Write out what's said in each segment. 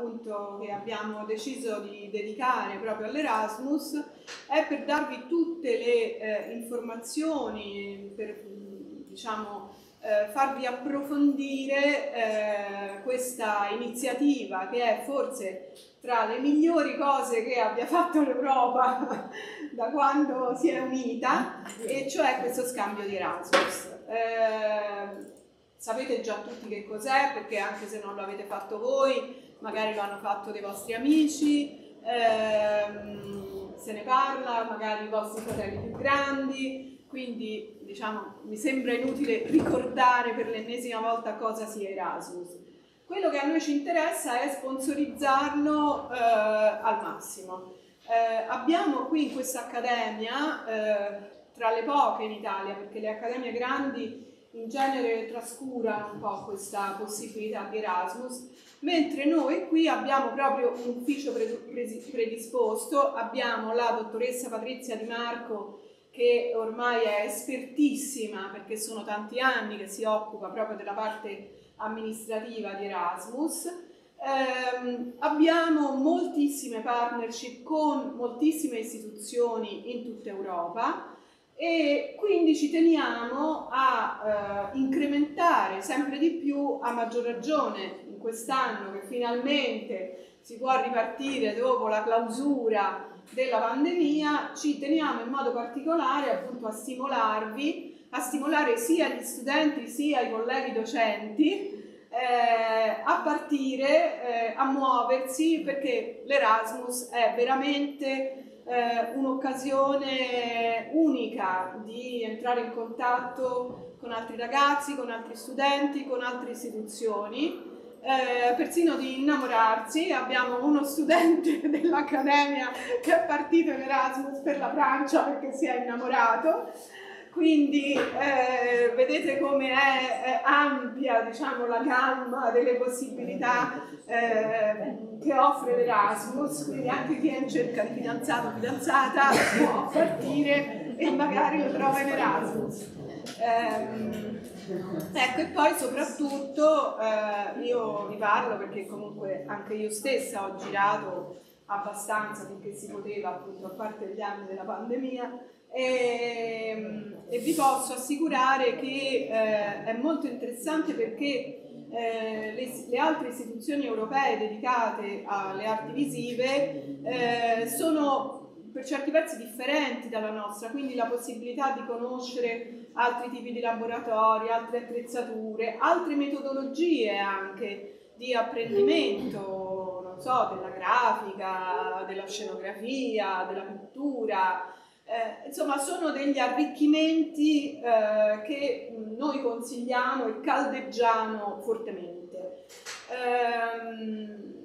appunto che abbiamo deciso di dedicare proprio all'Erasmus è per darvi tutte le eh, informazioni, per diciamo, eh, farvi approfondire eh, questa iniziativa che è forse tra le migliori cose che abbia fatto l'Europa da quando si è unita, e cioè questo scambio di Erasmus. Eh, sapete già tutti che cos'è, perché anche se non lo avete fatto voi, magari lo hanno fatto dei vostri amici, ehm, se ne parla, magari i vostri fratelli più grandi, quindi diciamo, mi sembra inutile ricordare per l'ennesima volta cosa sia Erasmus. Quello che a noi ci interessa è sponsorizzarlo eh, al massimo. Eh, abbiamo qui in questa accademia, eh, tra le poche in Italia, perché le accademie grandi in genere trascurano un po' questa possibilità di Erasmus, mentre noi qui abbiamo proprio un ufficio predisposto, abbiamo la dottoressa Patrizia Di Marco che ormai è espertissima perché sono tanti anni che si occupa proprio della parte amministrativa di Erasmus. Eh, abbiamo moltissime partnership con moltissime istituzioni in tutta Europa e quindi ci teniamo a eh, incrementare sempre di più, a maggior ragione quest'anno che finalmente si può ripartire dopo la clausura della pandemia, ci teniamo in modo particolare appunto a stimolarvi, a stimolare sia gli studenti sia i colleghi docenti eh, a partire, eh, a muoversi perché l'Erasmus è veramente eh, un'occasione unica di entrare in contatto con altri ragazzi, con altri studenti, con altre istituzioni, eh, persino di innamorarsi. Abbiamo uno studente dell'Accademia che è partito in Erasmus per la Francia perché si è innamorato quindi eh, vedete come è, è ampia diciamo, la gamma delle possibilità eh, che offre l'Erasmus, quindi anche chi è in cerca di fidanzato o fidanzata può partire e magari lo trova in Erasmus. Ecco, e poi soprattutto eh, io vi parlo perché comunque anche io stessa ho girato abbastanza finché si poteva, appunto, a parte gli anni della pandemia, e, e vi posso assicurare che eh, è molto interessante perché eh, le, le, altre istituzioni europee dedicate alle arti visive eh, sono per certi versi differenti dalla nostra, quindi la possibilità di conoscere altri tipi di laboratori, altre attrezzature, altre metodologie anche di apprendimento, non so, della grafica, della scenografia, della pittura, eh, insomma, sono degli arricchimenti eh, che noi consigliamo e caldeggiamo fortemente. Eh,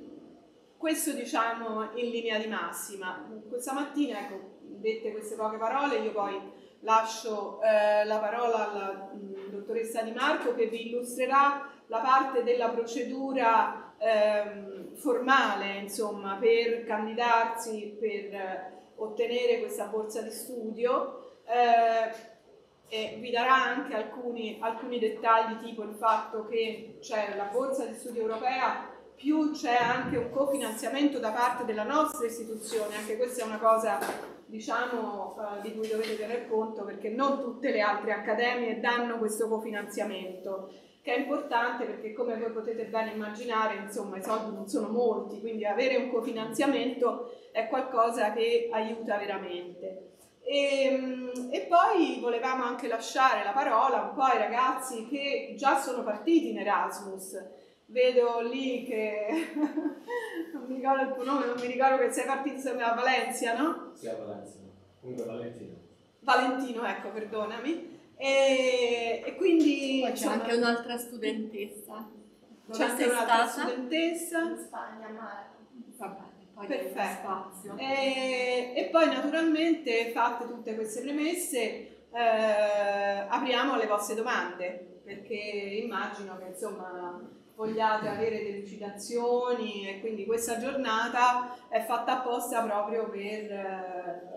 questo diciamo in linea di massima. Questa mattina, ecco, dette queste poche parole, io poi lascio eh, la parola alla mh, dottoressa Di Marco che vi illustrerà la parte della procedura ehm, formale, insomma, per candidarsi, per ottenere questa borsa di studio eh, e vi darà anche alcuni, alcuni dettagli tipo il fatto che c'è la borsa di studio europea più c'è anche un cofinanziamento da parte della nostra istituzione, anche questa è una cosa diciamo, eh, di cui dovete tener conto perché non tutte le altre accademie danno questo cofinanziamento che è importante perché come voi potete ben immaginare, insomma, i soldi non sono molti, quindi avere un cofinanziamento è qualcosa che aiuta veramente. E, ehm, e, poi volevamo anche lasciare la parola un po' ai ragazzi che già sono partiti in Erasmus. Vedo lì che non mi ricordo il tuo nome, non mi ricordo che sei partito a Valencia, no? Sì, a Valencia, comunque Valentino. Valentino, ecco, perdonami. E, e quindi Poi c'è anche un'altra studentessa. C'è anche un'altra studentessa. In Spagna, ma vabbè, poi Perfetto. E, e, poi naturalmente fatte tutte queste premesse eh, apriamo alle vostre domande perché immagino che insomma vogliate avere delucidazioni e quindi questa giornata è fatta apposta proprio per eh,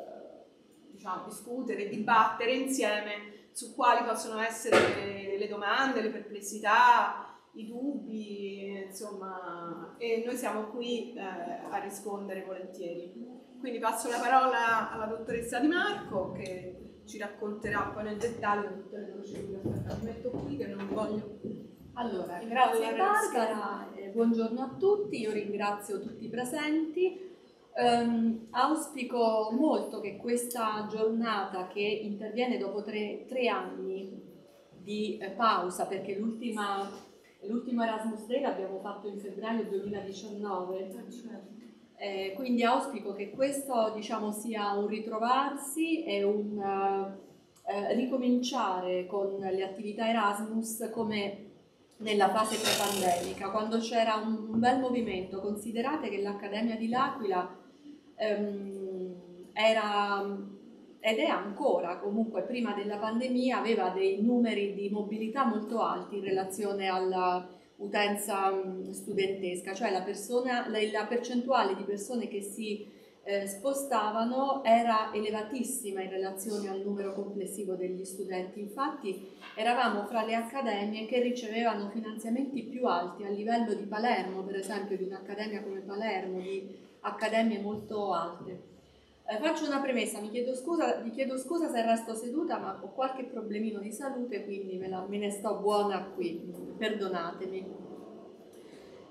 diciamo, discutere, dibattere insieme su quali possono essere le, domande, le perplessità, i dubbi, insomma, e noi siamo qui eh, a rispondere volentieri. Quindi passo la parola alla dottoressa Di Marco che ci racconterà poi nel dettaglio tutte le procedure. Aspetta, mi metto qui che non voglio. Allora, grazie Barbara, eh, buongiorno a tutti, io ringrazio tutti i presenti. Um, auspico molto che questa giornata che interviene dopo tre, tre anni di eh, pausa, perché l'ultima, l'ultimo Erasmus Day l'abbiamo fatto in febbraio 2019, eh, quindi auspico che questo diciamo, sia un ritrovarsi e un uh, ricominciare con le attività Erasmus come nella fase pre-pandemica, quando c'era un, un, bel movimento. Considerate che l'Accademia di L'Aquila ehm, era ed è ancora comunque prima della pandemia aveva dei numeri di mobilità molto alti in relazione alla utenza mm, studentesca, cioè la, persona, la percentuale di persone che si eh, spostavano era elevatissima in relazione al numero complessivo degli studenti. Infatti eravamo fra le accademie che ricevevano finanziamenti più alti a livello di Palermo, per esempio di un'accademia come Palermo, di accademie molto alte. Eh, faccio una premessa, chiedo scusa, vi chiedo scusa se resto seduta, ma ho qualche problemino di salute, quindi me, la, me ne sto buona qui, perdonatemi.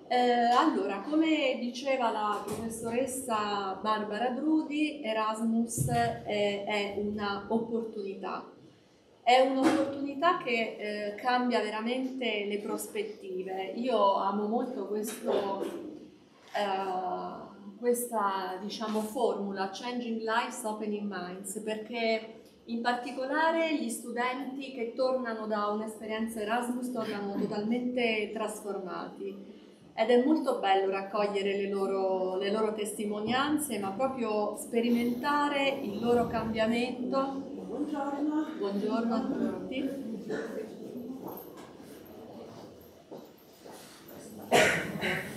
Eh, allora, come diceva la professoressa Barbara Brudi, Erasmus è, è un'opportunità. È un'opportunità che eh, cambia veramente le prospettive. Io amo molto questo eh, questa diciamo, formula Changing Lives, Opening Minds, perché in particolare gli studenti che tornano da un'esperienza Erasmus tornano totalmente trasformati ed è molto bello raccogliere le loro, le loro testimonianze, ma proprio sperimentare il loro cambiamento. Buongiorno. Buongiorno a tutti.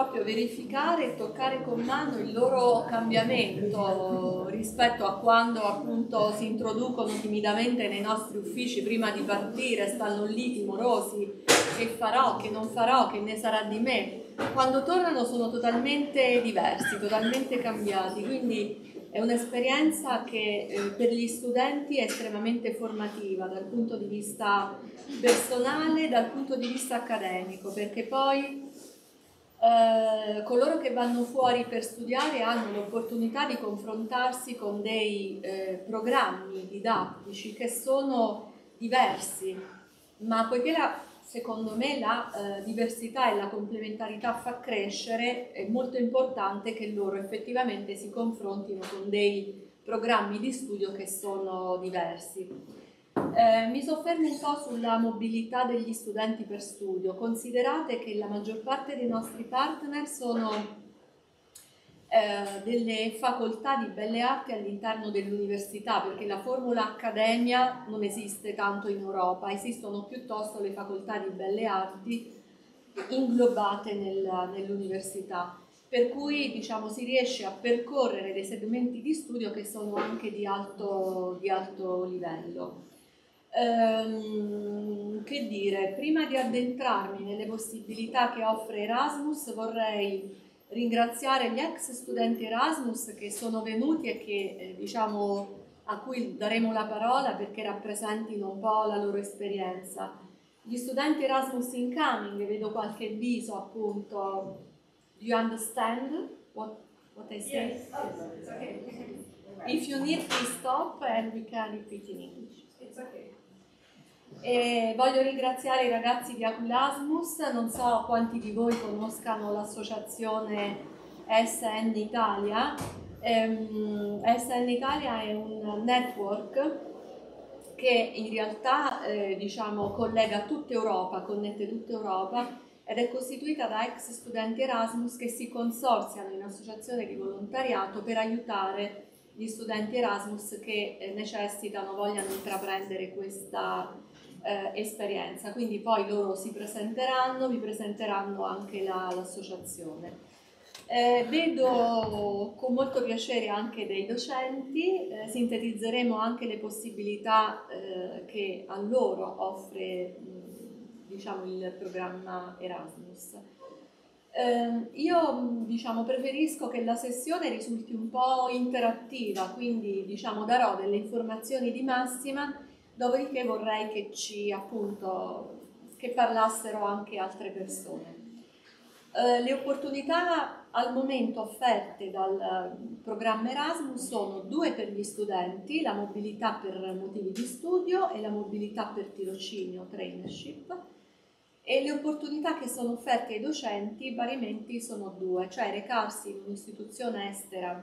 proprio verificare e toccare con mano il loro cambiamento rispetto a quando appunto si introducono timidamente nei nostri uffici prima di partire, stanno lì timorosi, che farò, che non farò, che ne sarà di me. Quando tornano sono totalmente diversi, totalmente cambiati, quindi è un'esperienza che eh, per gli studenti è estremamente formativa dal punto di vista personale, dal punto di vista accademico, perché poi eh, coloro che vanno fuori per studiare hanno l'opportunità di confrontarsi con dei eh, programmi didattici che sono diversi, ma poiché la, secondo me la eh, diversità e la complementarità fa crescere, è molto importante che loro effettivamente si confrontino con dei programmi di studio che sono diversi. Eh, mi soffermo un po' sulla mobilità degli studenti per studio. Considerate che la maggior parte dei nostri partner sono eh, delle facoltà di belle arti all'interno dell'università, perché la formula accademia non esiste tanto in Europa, esistono piuttosto le facoltà di belle arti inglobate nel, nell'università. Per cui diciamo, si riesce a percorrere dei segmenti di studio che sono anche di alto, di alto livello. Ehm, che dire, prima di addentrarmi nelle possibilità che offre Erasmus vorrei ringraziare gli ex studenti Erasmus che sono venuti e che eh, diciamo a cui daremo la parola perché rappresentino un po' la loro esperienza. Gli studenti Erasmus incoming, vedo qualche viso appunto. Do you understand what, what I say? Yes. Okay. If you need, please stop and we can repeat in English. It's okay. E voglio ringraziare i ragazzi di Aculasmus, non so quanti di voi conoscano l'associazione SN Italia. Ehm, SN Italia è un network che in realtà eh, diciamo, collega tutta Europa, connette tutta Europa ed è costituita da ex studenti Erasmus che si consorziano in associazione di volontariato per aiutare gli studenti Erasmus che eh, necessitano, vogliano intraprendere questa eh, esperienza, quindi poi loro si presenteranno, vi presenteranno anche la, l'associazione. Eh, vedo con molto piacere anche dei docenti, eh, sintetizzeremo anche le possibilità eh, che a loro offre diciamo, il programma Erasmus. Eh, io diciamo, preferisco che la sessione risulti un po' interattiva, quindi diciamo, darò delle informazioni di massima, dopodiché vorrei che ci appunto che parlassero anche altre persone. Eh, le opportunità al momento offerte dal programma Erasmus sono due per gli studenti, la mobilità per motivi di studio e la mobilità per tirocinio, traineeship, e le opportunità che sono offerte ai docenti parimenti sono due, cioè recarsi in un'istituzione estera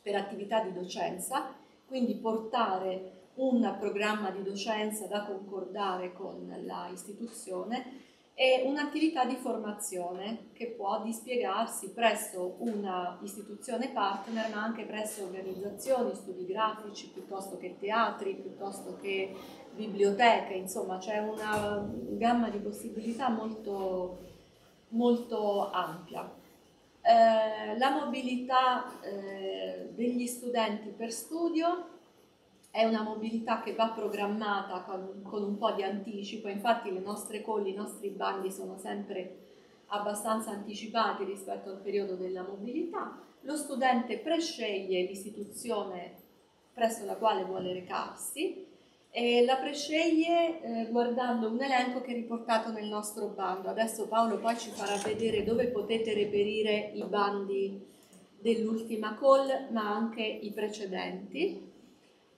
per attività di docenza, quindi portare un programma di docenza da concordare con la istituzione e un'attività di formazione che può dispiegarsi presso una istituzione partner ma anche presso organizzazioni, studi grafici piuttosto che teatri, piuttosto che biblioteche, insomma c'è una gamma di possibilità molto, molto ampia. Eh, la mobilità eh, degli studenti per studio è una mobilità che va programmata con, con, un po' di anticipo, infatti le nostre call, i nostri bandi sono sempre abbastanza anticipati rispetto al periodo della mobilità. Lo studente presceglie l'istituzione presso la quale vuole recarsi e la presceglie eh, guardando un elenco che è riportato nel nostro bando. Adesso Paolo poi ci farà vedere dove potete reperire i bandi dell'ultima call, ma anche i precedenti.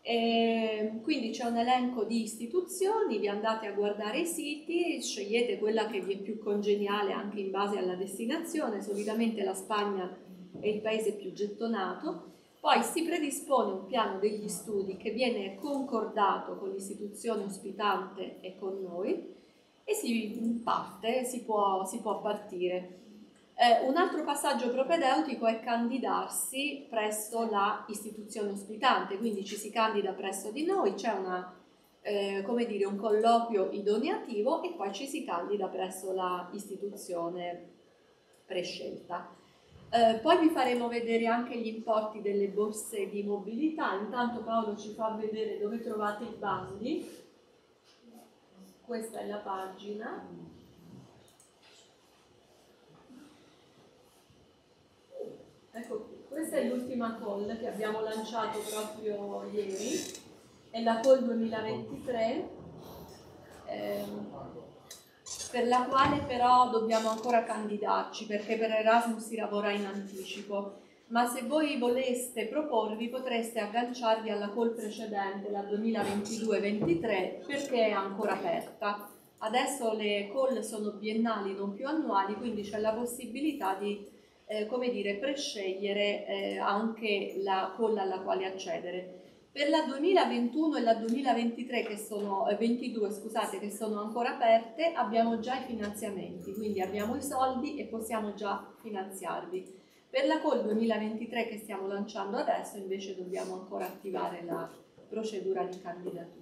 E quindi c'è un elenco di istituzioni, vi andate a guardare i siti, scegliete quella che vi è più congeniale anche in base alla destinazione, solitamente la Spagna è il paese più gettonato poi si predispone un piano degli studi che viene concordato con l'istituzione ospitante e con noi e si parte, si può, si può partire. Eh, un altro passaggio propedeutico è candidarsi presso la istituzione ospitante, quindi ci si candida presso di noi, c'è una, eh, come dire, un colloquio idoneativo e poi ci si candida presso la istituzione prescelta. Eh, poi vi faremo vedere anche gli importi delle borse di mobilità, intanto Paolo ci fa vedere dove trovate i bandi, questa è la pagina. Ecco questa è l'ultima call che abbiamo lanciato proprio ieri, è la call 2023. Eh, per la quale però dobbiamo ancora candidarci perché per Erasmus si lavora in anticipo. Ma se voi voleste proporvi potreste agganciarvi alla call precedente, la 2022-23, perché è ancora aperta. Adesso le call sono biennali, non più annuali, quindi c'è la possibilità di eh, come dire, prescegliere eh, anche la call alla quale accedere. Per la 2021 e la 2023 che sono, eh, 22 scusate, che sono ancora aperte abbiamo già i finanziamenti, quindi abbiamo i soldi e possiamo già finanziarvi. Per la call 2023 che stiamo lanciando adesso invece dobbiamo ancora attivare la procedura di candidatura.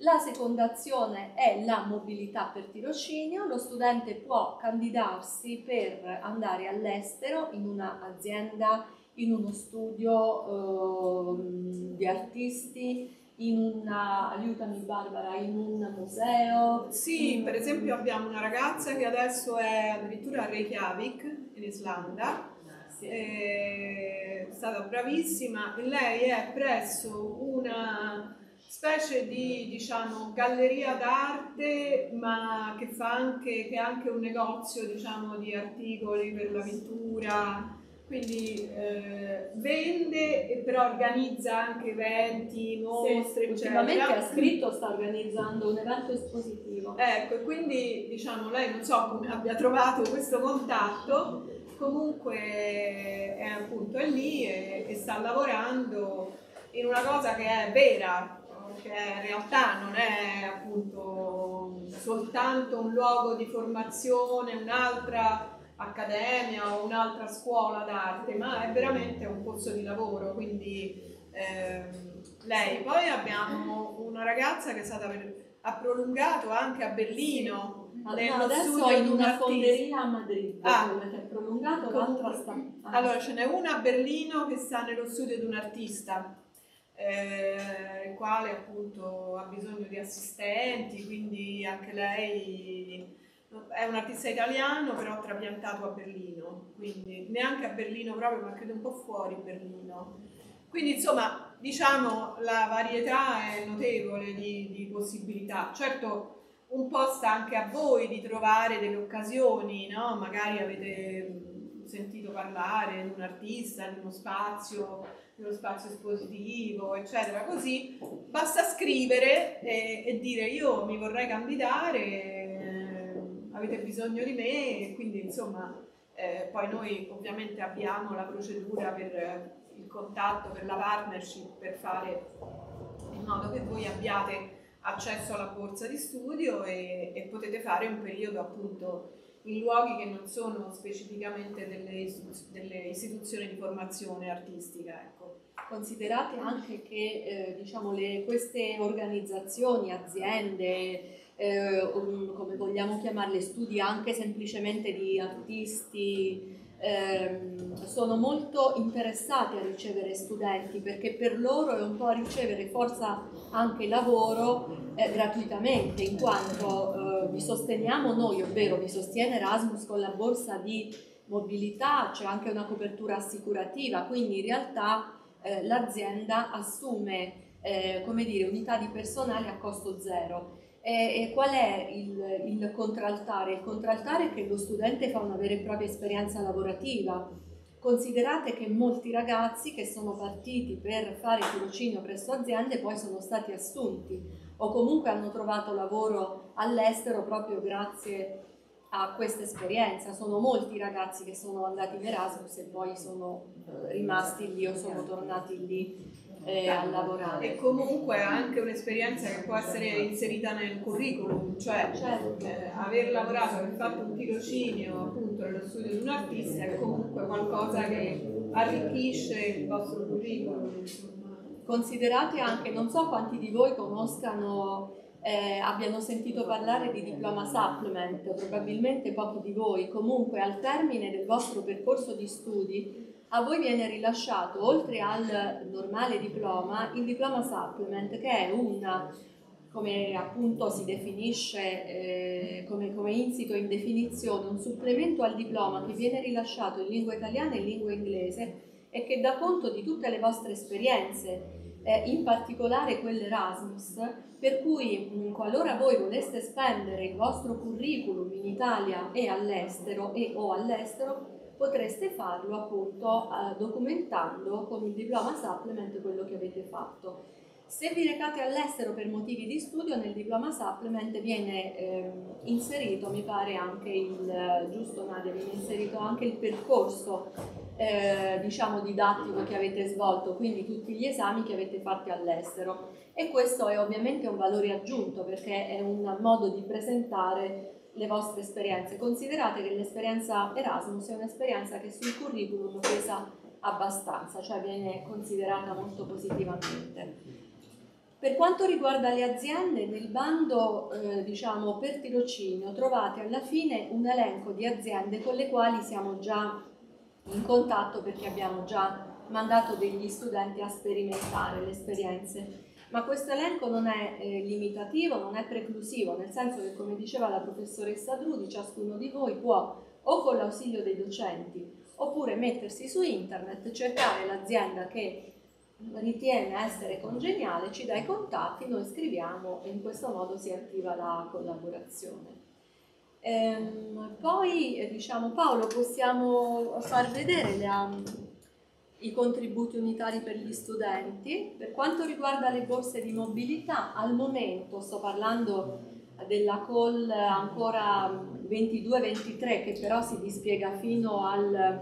La seconda azione è la mobilità per tirocinio, lo studente può candidarsi per andare all'estero in un'azienda in uno studio eh, di artisti, in una, aiutami Barbara, in un museo. Sì, per esempio abbiamo una ragazza che adesso è addirittura a Reykjavik, in Islanda, sì. è stata bravissima lei è presso una specie di diciamo, galleria d'arte ma che fa anche, che è anche un negozio diciamo, di articoli per la pittura quindi eh, vende e però organizza anche eventi, mostre, sì, ultimamente ha scritto sta organizzando un evento espositivo. Ecco, e quindi diciamo lei non so come abbia trovato questo contatto, comunque è appunto è lì e, e sta lavorando in una cosa che è vera, che in realtà non è appunto soltanto un luogo di formazione, un'altra accademia o un'altra scuola d'arte, ma è veramente un corso di lavoro, quindi ehm, lei. Poi abbiamo una ragazza che è stata per, ha prolungato anche a Berlino nello adesso è di in un una artista. fonderia a Madrid, Ah. che è prolungato, l'altra sta... ah. Allora, ce n'è una a Berlino che sta nello studio di un artista, eh, il quale appunto ha bisogno di assistenti, quindi anche lei è un artista italiano, però trapiantato a Berlino, quindi neanche a Berlino proprio, ma credo un po' fuori Berlino. Quindi insomma, diciamo, la varietà è notevole di, di possibilità. Certo, un po' sta anche a voi di trovare delle occasioni, no? Magari avete sentito parlare di un artista, di uno spazio, uno spazio espositivo, eccetera, così. Basta scrivere e, e dire io mi vorrei candidare, eh, avete bisogno di me, quindi insomma, eh, poi noi ovviamente abbiamo la procedura per il contatto, per la partnership, per fare in modo che voi abbiate accesso alla borsa di studio e, e potete fare un periodo appunto in luoghi che non sono specificamente delle, delle istituzioni di formazione artistica. Ecco. Considerate anche che eh, diciamo, le- queste organizzazioni, aziende, eh, um, come vogliamo chiamarle, studi anche semplicemente di artisti, ehm, sono molto interessati a ricevere studenti perché per loro è un po' a ricevere forza anche lavoro eh, gratuitamente, in quanto vi sosteniamo noi, ovvero vi sostiene Erasmus con la borsa di mobilità, c'è anche una copertura assicurativa, quindi in realtà eh, l'azienda assume eh, come dire, unità di personale a costo zero. E, e qual è il, il contraltare? Il contraltare è che lo studente fa una vera e propria esperienza lavorativa. Considerate che molti ragazzi che sono partiti per fare tirocinio presso aziende poi sono stati assunti o comunque hanno trovato lavoro all'estero proprio grazie a questa esperienza. Sono molti ragazzi che sono andati in Erasmus e poi sono eh, rimasti lì o sono tornati lì eh, a lavorare. E comunque anche un'esperienza che può essere inserita nel curriculum, cioè Certo. eh, aver lavorato, aver fatto un tirocinio appunto nello studio di un artista è comunque qualcosa che arricchisce il vostro curriculum. Considerate anche, non so quanti di voi conoscano, eh, abbiano sentito parlare di diploma supplement, probabilmente pochi di voi, comunque al termine del vostro percorso di studi a voi viene rilasciato, oltre al normale diploma, il diploma supplement, che è una, come appunto si definisce, eh, come, come insito in definizione, un supplemento al diploma che viene rilasciato in lingua italiana e in lingua inglese e che dà conto di tutte le vostre esperienze, eh, in particolare quelle Erasmus, per cui qualora voi voleste spendere il vostro curriculum in Italia e all'estero e o all'estero, potreste farlo appunto eh, documentando con il diploma supplement quello che avete fatto. Se vi recate all'estero per motivi di studio, nel diploma supplement viene ehm, inserito, mi pare anche il, eh, giusto Nadia, viene inserito anche il percorso eh, diciamo didattico che avete svolto, quindi tutti gli esami che avete fatto all'estero. E questo è ovviamente un valore aggiunto perché è un modo di presentare le vostre esperienze. Considerate che l'esperienza Erasmus è un'esperienza che sul curriculum pesa abbastanza, cioè viene considerata molto positivamente. Per quanto riguarda le aziende, nel bando eh, diciamo, per tirocinio trovate alla fine un elenco di aziende con le quali siamo già in contatto perché abbiamo già mandato degli studenti a sperimentare le esperienze. Ma questo elenco non è eh, limitativo, non è preclusivo, nel senso che, come diceva la professoressa Drudi, ciascuno di voi può o con l'ausilio dei docenti oppure mettersi su internet, cercare l'azienda che ritiene essere congeniale, ci dà i contatti, noi scriviamo e in questo modo si attiva la collaborazione. Ehm, poi eh, diciamo Paolo possiamo far vedere la- i contributi unitari per gli studenti. Per quanto riguarda le borse di mobilità, al momento sto parlando della call ancora 22-23 che però si dispiega fino al,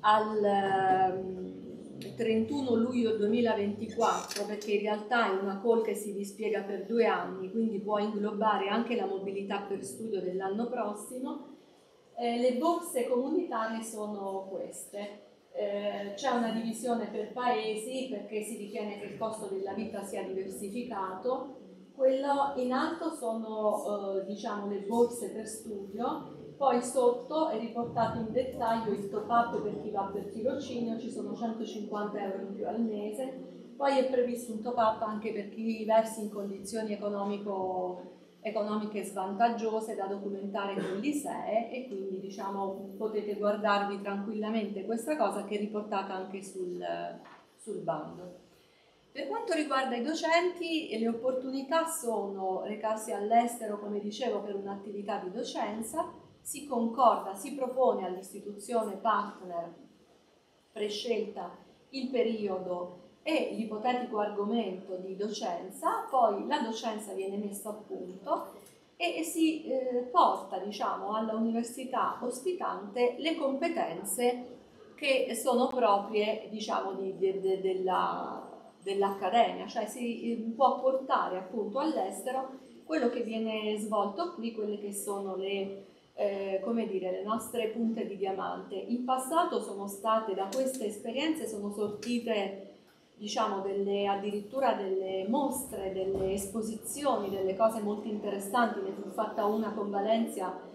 al ehm, 31 luglio 2024 perché in realtà è una call che si dispiega per due anni quindi può inglobare anche la mobilità per studio dell'anno prossimo. Eh, le borse comunitarie sono queste. Eh, c'è una divisione per paesi perché si ritiene che il costo della vita sia diversificato. Quello in alto sono eh, diciamo, le borse per studio, poi sotto è riportato in dettaglio il top up per chi va per tirocinio, ci sono 150 euro in più al mese, poi è previsto un top up anche per chi versi in condizioni economico, economiche svantaggiose da documentare con l'ISEE e quindi diciamo, potete guardarvi tranquillamente questa cosa che è riportata anche sul, sul bando. Per quanto riguarda i docenti, le opportunità sono recarsi all'estero, come dicevo, per un'attività di docenza, si concorda, si propone all'istituzione partner prescelta il periodo e l'ipotetico argomento di docenza, poi la docenza viene messa a punto e si eh, porta diciamo, alla università ospitante le competenze che sono proprie diciamo, di, de, de, della, dell'accademia, cioè si eh, può portare appunto all'estero quello che viene svolto qui, quelle che sono le, eh, come dire, le nostre punte di diamante. In passato sono state, da queste esperienze sono sortite diciamo delle, addirittura delle mostre, delle esposizioni, delle cose molto interessanti, ne fu fatta una con Valencia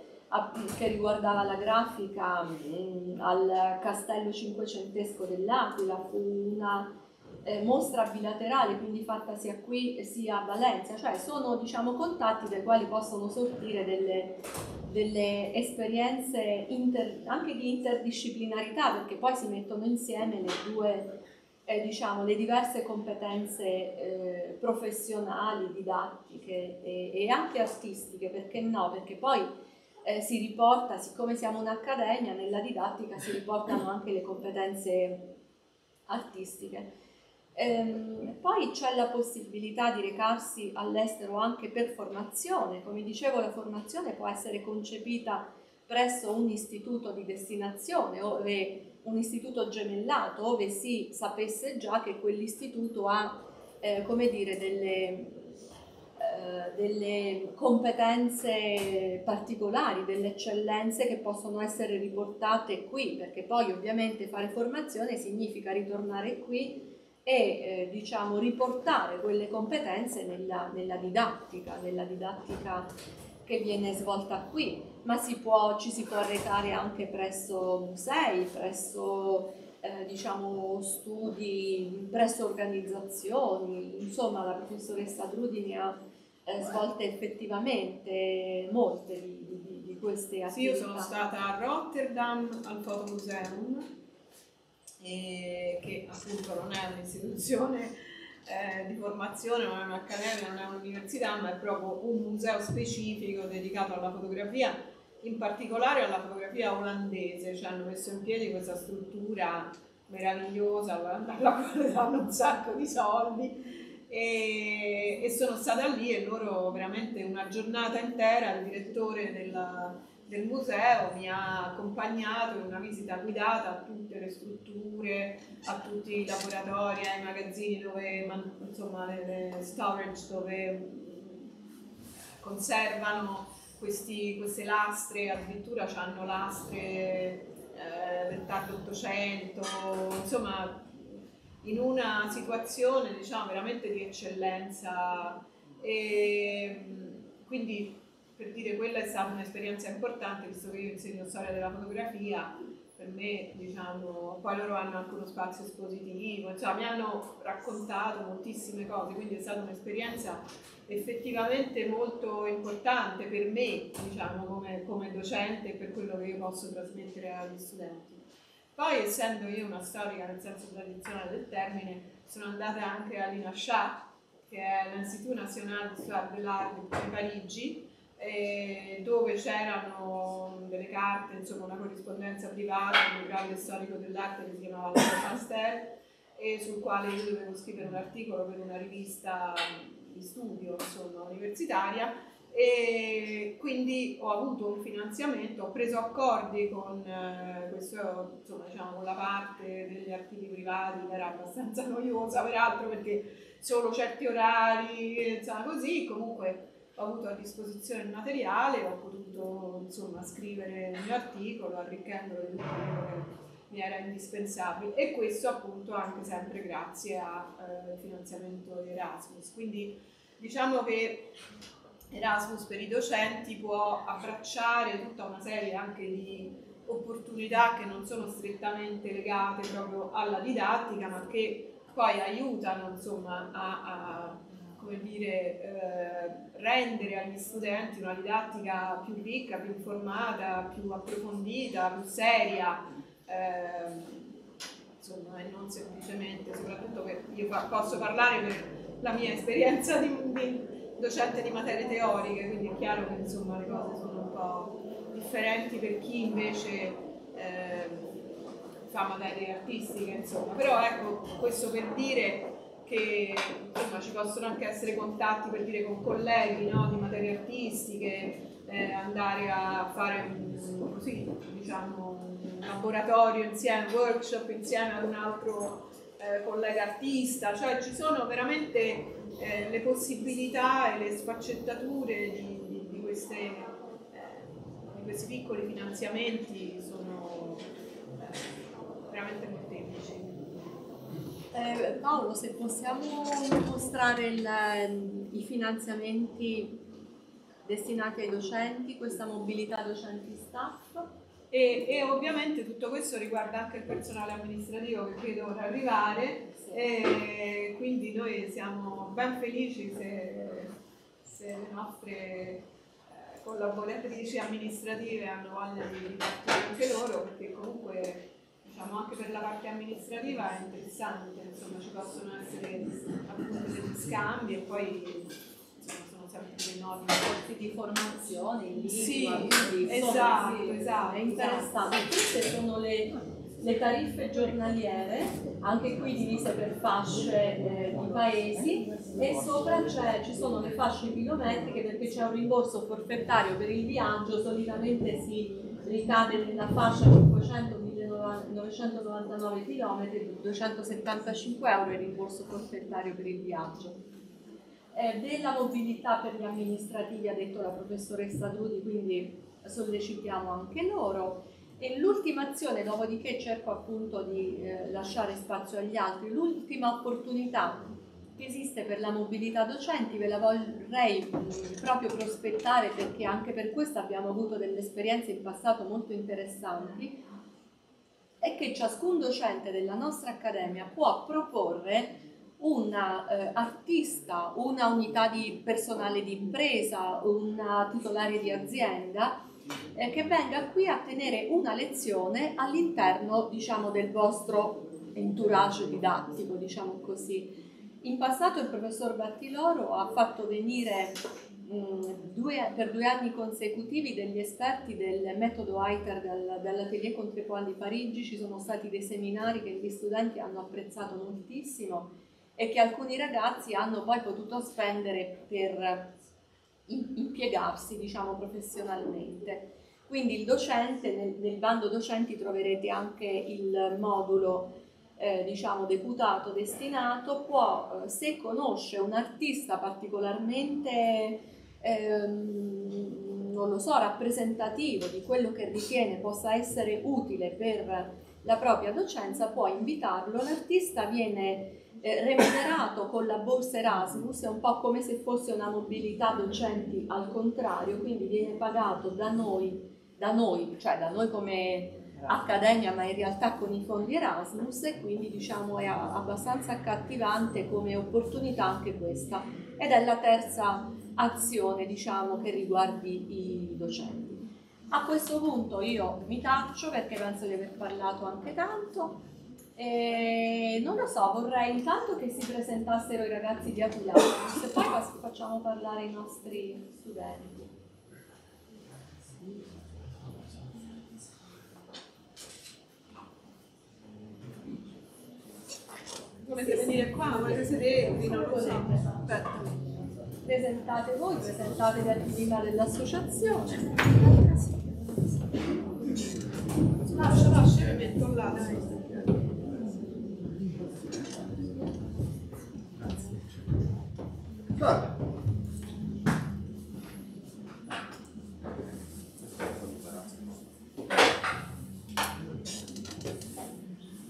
che riguardava la grafica mh, al castello cinquecentesco dell'Aquila, fu una eh, mostra bilaterale, quindi fatta sia qui sia a Valencia, cioè sono diciamo, contatti dai quali possono sortire delle, delle esperienze inter, anche di interdisciplinarità, perché poi si mettono insieme le due eh, diciamo, le diverse competenze eh, professionali, didattiche e, e, anche artistiche, perché no? Perché poi eh, si riporta, siccome siamo un'accademia, nella didattica si riportano anche le competenze artistiche. Ehm, poi c'è la possibilità di recarsi all'estero anche per formazione, come dicevo la formazione può essere concepita presso un istituto di destinazione dove un istituto gemellato dove si sapesse già che quell'istituto ha eh, come dire, delle, eh, delle competenze particolari, delle eccellenze che possono essere riportate qui, perché poi ovviamente fare formazione significa ritornare qui e eh, diciamo riportare quelle competenze nella, nella didattica, nella didattica che viene svolta qui, ma si può, ci si può recare anche presso musei, presso eh, diciamo, studi, presso organizzazioni, insomma la professoressa Drudi ha eh, svolte effettivamente molte di, di, di queste attività. Sì, io sono stata a Rotterdam al Fotomuseum, che appunto non è un'istituzione eh, di formazione, non è un'accademia, non è un'università, ma è proprio un museo specifico dedicato alla fotografia, in particolare alla fotografia olandese, cioè hanno messo in piedi questa struttura meravigliosa alla quale danno un sacco di soldi e, e sono stata lì e loro veramente una giornata intera, il direttore della, del museo mi ha accompagnato in una visita guidata a tutte le strutture, a tutti i laboratori, ai magazzini dove, insomma, le, storage dove conservano questi, queste lastre, addirittura hanno lastre eh, del tardo 800, insomma in una situazione diciamo veramente di eccellenza. E quindi per dire quella è stata un'esperienza importante visto che io insegno storia della fotografia per me diciamo poi loro hanno anche uno spazio espositivo insomma mi hanno raccontato moltissime cose quindi è stata un'esperienza effettivamente molto importante per me diciamo come, come docente e per quello che io posso trasmettere agli studenti. Poi essendo io una storica nel senso tradizionale del termine sono andata anche all'INASHA che è l'Institut National d'Histoire de l'Art di Parigi dove c'erano delle carte, insomma una corrispondenza privata di un grande storico dell'arte che si chiamava Laurent Pastel e sul quale io dovevo scrivere un articolo per una rivista di studio insomma, universitaria. E quindi ho avuto un finanziamento, ho preso accordi con, eh, questo, insomma, diciamo, con la parte degli archivi privati che era abbastanza noiosa peraltro perché solo certi orari, insomma così, comunque ho avuto a disposizione il materiale, ho potuto insomma, scrivere il mio articolo arricchendolo di tutto quello che mi era indispensabile e questo appunto anche sempre grazie al eh, finanziamento Erasmus. Quindi Diciamo che Erasmus per i docenti può abbracciare tutta una serie anche di opportunità che non sono strettamente legate proprio alla didattica, ma che poi aiutano insomma, a, a come dire, eh, rendere agli studenti una didattica più ricca, più informata, più approfondita, più seria, eh, insomma, e non semplicemente, soprattutto che io posso parlare per la mia esperienza di, di docente di materie teoriche, quindi è chiaro che insomma, le cose sono un po' differenti per chi invece eh, fa materie artistiche, insomma. Però ecco, questo per dire che insomma, ci possono anche essere contatti per dire con colleghi no, di materie artistiche, eh, andare a fare un, così, diciamo, un laboratorio insieme, un workshop insieme ad un altro eh, collega artista, cioè ci sono veramente eh, le possibilità e le sfaccettature di, di, di, queste, eh, di questi piccoli finanziamenti sono eh, veramente molteplici. Eh, Paolo, se possiamo mostrare il, i finanziamenti destinati ai docenti, questa mobilità docenti-staff. E, e, ovviamente tutto questo riguarda anche il personale amministrativo che credo ora arrivare, sì. e quindi noi siamo ben felici se, se le nostre eh, collaboratrici amministrative hanno voglia di ripartire anche loro, perché comunque diciamo, anche per la parte amministrativa è interessante, insomma ci possono essere appunto degli scambi e poi insomma, sono sempre dei norme. Corsi di formazione, in lingua, sì, esatto, sì, esatto, è interessante. Esatto. Queste sono le, le, tariffe giornaliere, anche qui divise per fasce eh, di paesi e sopra ci sono le fasce chilometriche perché c'è un rimborso forfettario per il viaggio, solitamente si ricade nella fascia 500 999 km, 275 euro il rimborso forfettario per il viaggio. Eh, della mobilità per gli amministrativi ha detto la professoressa Drudi, quindi sollecitiamo anche loro. E l'ultima azione, dopodiché cerco appunto di eh, lasciare spazio agli altri, l'ultima opportunità che esiste per la mobilità docenti, ve la vorrei proprio prospettare perché anche per questo abbiamo avuto delle esperienze in passato molto interessanti è che ciascun docente della nostra accademia può proporre un eh, artista, una unità di personale di impresa, una titolare di azienda eh, che venga qui a tenere una lezione all'interno diciamo, del vostro entourage didattico, diciamo così. In passato il professor Battiloro ha fatto venire due, per due anni consecutivi degli esperti del metodo ITER dal, dall'Atelier Contrepoint di Parigi, ci sono stati dei seminari che gli studenti hanno apprezzato moltissimo e che alcuni ragazzi hanno poi potuto spendere per impiegarsi diciamo, professionalmente. Quindi il docente, nel, nel bando docenti troverete anche il modulo eh, diciamo deputato, destinato, può, eh, se conosce un artista particolarmente ehm, non lo so, rappresentativo di quello che ritiene possa essere utile per la propria docenza, può invitarlo. L'artista viene eh, remunerato con la borsa Erasmus, è un po' come se fosse una mobilità docenti al contrario, quindi viene pagato da noi, da noi, cioè da noi come accademia, ma in realtà con i fondi Erasmus e quindi diciamo è abbastanza accattivante come opportunità anche questa. Ed è la terza azione diciamo, che riguardi i docenti. A questo punto io mi taccio perché penso di aver parlato anche tanto. E non lo so, vorrei intanto che si presentassero i ragazzi di Aquilano e poi facciamo parlare i nostri studenti. Volete venire qua? Volete sedervi? Non lo so. Aspetta presentate voi, presentate le attività dell'associazione. Lascia, lascia, mi metto là, dai.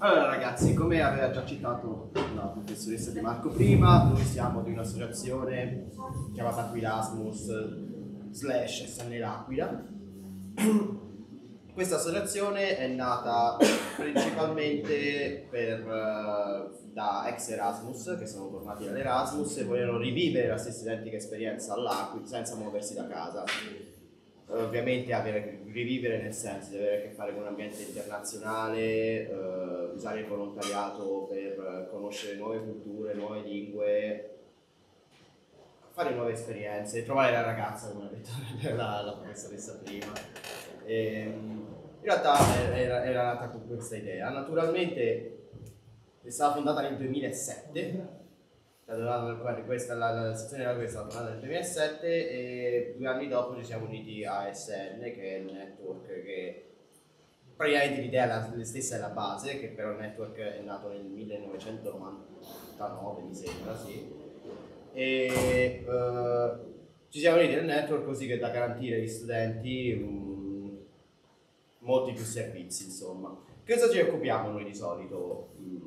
Allora ragazzi, come aveva già citato la professoressa Di Marco prima, noi siamo di un'associazione chiamata Quilasmus slash SN L'Aquila. Questa associazione è nata principalmente per, eh, da ex Erasmus che sono tornati all'Erasmus e volevano rivivere la stessa identica esperienza all'Aquila senza muoversi da casa ovviamente avere, rivivere nel senso di avere a che fare con un ambiente internazionale, eh, usare il volontariato per conoscere nuove culture, nuove lingue, fare nuove esperienze, trovare la ragazza come ha detto la, la professoressa prima. E, ehm, in realtà era, era nata con questa idea. Naturalmente è stata fondata nel 2007 questa, la, la sezione era questa, la nel 2007 e due anni dopo ci siamo uniti a SN che è il network che praticamente l'idea è la stessa è la base che però il network è nato nel 1999 mi sembra sì e uh, ci siamo uniti nel network così che da garantire agli studenti um, molti più servizi insomma cosa ci occupiamo noi di solito? Um,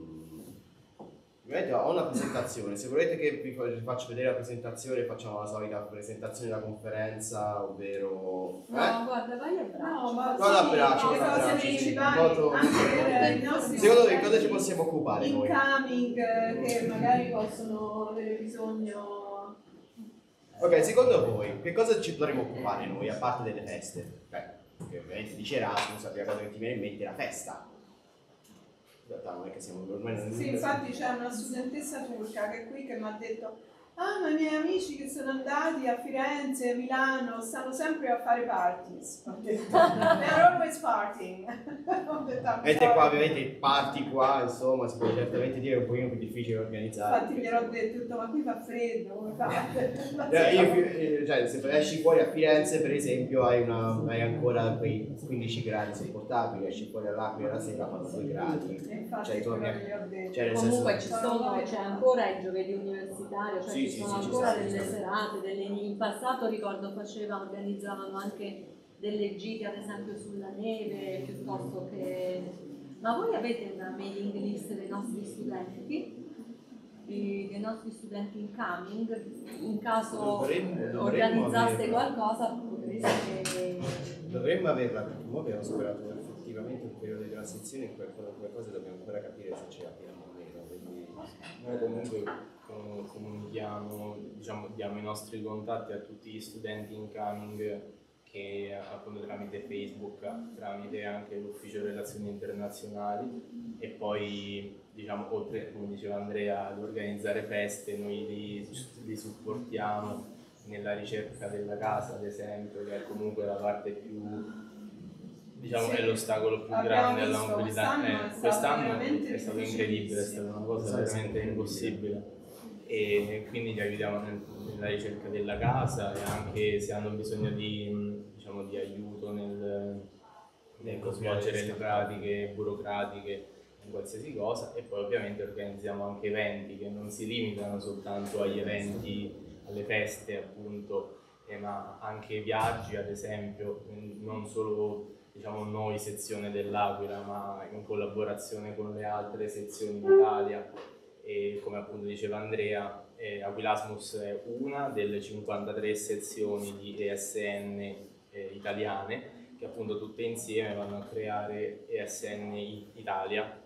Ovviamente ho una presentazione, se volete che vi faccio vedere la presentazione facciamo la solita presentazione della conferenza, ovvero... No, eh? guarda, vai a braccio. No, ma no, sì, l'abbraccio, no, l'abbraccio. Secondo voi cosa ci possiamo occupare noi? Incoming eh, che magari possono avere bisogno... Ok, secondo voi che cosa ci dovremmo occupare noi a parte delle feste? Beh, che ovviamente dice Erasmus, la prima cosa che ti viene in mente è la festa in realtà non è che siamo ormai non Sì, infatti c'è una studentessa turca che è qui che mi ha detto Ah, ma i miei amici che sono andati a Firenze, a Milano, stanno sempre a fare parties. They're always partying. Vedete qua ovviamente i party qua, insomma, si può certamente dire un pochino più difficile organizzare. Infatti gliel'ho detto, ma qui fa freddo, come fate? Eh, io, eh, cioè, se esci fuori a Firenze, per esempio, hai, una, hai ancora quei 15 gradi sopportabili, esci fuori all'Aquila la sera fanno 2 gradi. Infatti, cioè, torni, cioè, Comunque senso, ci sono, c'è ancora il giovedì universitario, cioè sì, ci sono sì, ancora delle serate, delle, in passato ricordo facevano, organizzavano anche delle gite ad esempio sulla neve piuttosto che... Ma voi avete una mailing list dei nostri studenti? dei nostri studenti incoming, in caso dovremmo, dovremmo organizzaste averla. qualcosa potreste... Dovremmo averla perché noi abbiamo superato effettivamente un periodo di transizione in cui alcune cose dobbiamo ancora capire se ce la abbiamo o meno, quindi noi comunque comunichiamo, diciamo, diamo i nostri contatti a tutti gli studenti incoming che appunto tramite Facebook, tramite anche l'ufficio relazioni internazionali. E poi diciamo oltre come diceva Andrea ad organizzare feste noi li, li supportiamo nella ricerca della casa ad esempio che è comunque la parte più diciamo sì, è l'ostacolo più grande alla mobilità quest'anno, eh, quest'anno è stato incredibile è stata una cosa veramente impossibile e quindi li aiutiamo nella ricerca della casa e anche se hanno bisogno di, diciamo, di aiuto nel, nel svolgere le pratiche burocratiche qualsiasi cosa. E poi ovviamente organizziamo anche eventi che non si limitano soltanto agli eventi, alle feste appunto, eh, ma anche viaggi ad esempio, non solo diciamo noi sezione dell'Aquila ma in collaborazione con le altre sezioni d'Italia e come appunto diceva Andrea, eh, Aquilasmus è una delle 53 sezioni di ESN eh, italiane che appunto tutte insieme vanno a creare ESN Italia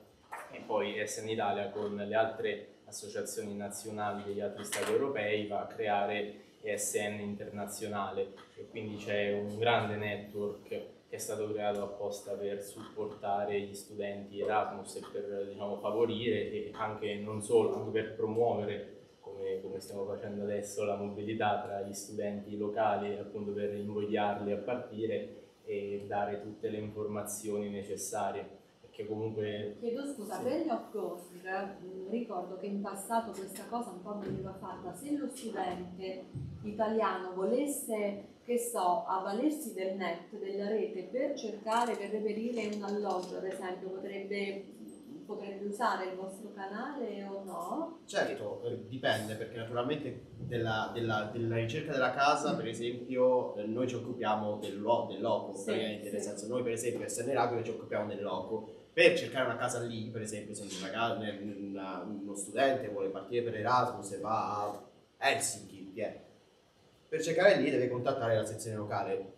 e poi ESN Italia con le altre associazioni nazionali degli altri stati europei va a creare ESN internazionale. E quindi c'è un grande network che è stato creato apposta per supportare gli studenti Erasmus e per diciamo, favorire e anche non solo, anche per promuovere come, come, stiamo facendo adesso la mobilità tra gli studenti locali appunto per invogliarli a partire e dare tutte le informazioni necessarie perché comunque chiedo scusa sì. per gli off-going ricordo che in passato questa cosa un po' veniva fatta se lo studente italiano volesse che so, avvalersi del net, della rete per cercare, per reperire un alloggio, ad esempio, potrebbe, potrebbe usare il vostro canale o no? Certo, eh, dipende perché naturalmente della, della, della, ricerca della casa, per esempio, noi ci occupiamo del, lo, del loco, sì, sì. nel senso noi per esempio a SN Radio ci occupiamo del loco per cercare una casa lì, per esempio, se una, una, uno studente vuole partire per Erasmus e va a Helsinki, yeah. Per cercare lì deve contattare la sezione locale.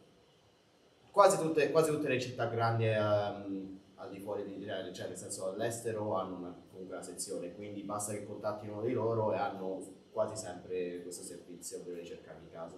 Quasi tutte, quasi tutte le città grandi um, al di fuori di Israele, cioè nel senso all'estero hanno una, comunque una sezione, quindi basta che contatti uno di loro e hanno quasi sempre questo servizio per ricercarmi casa.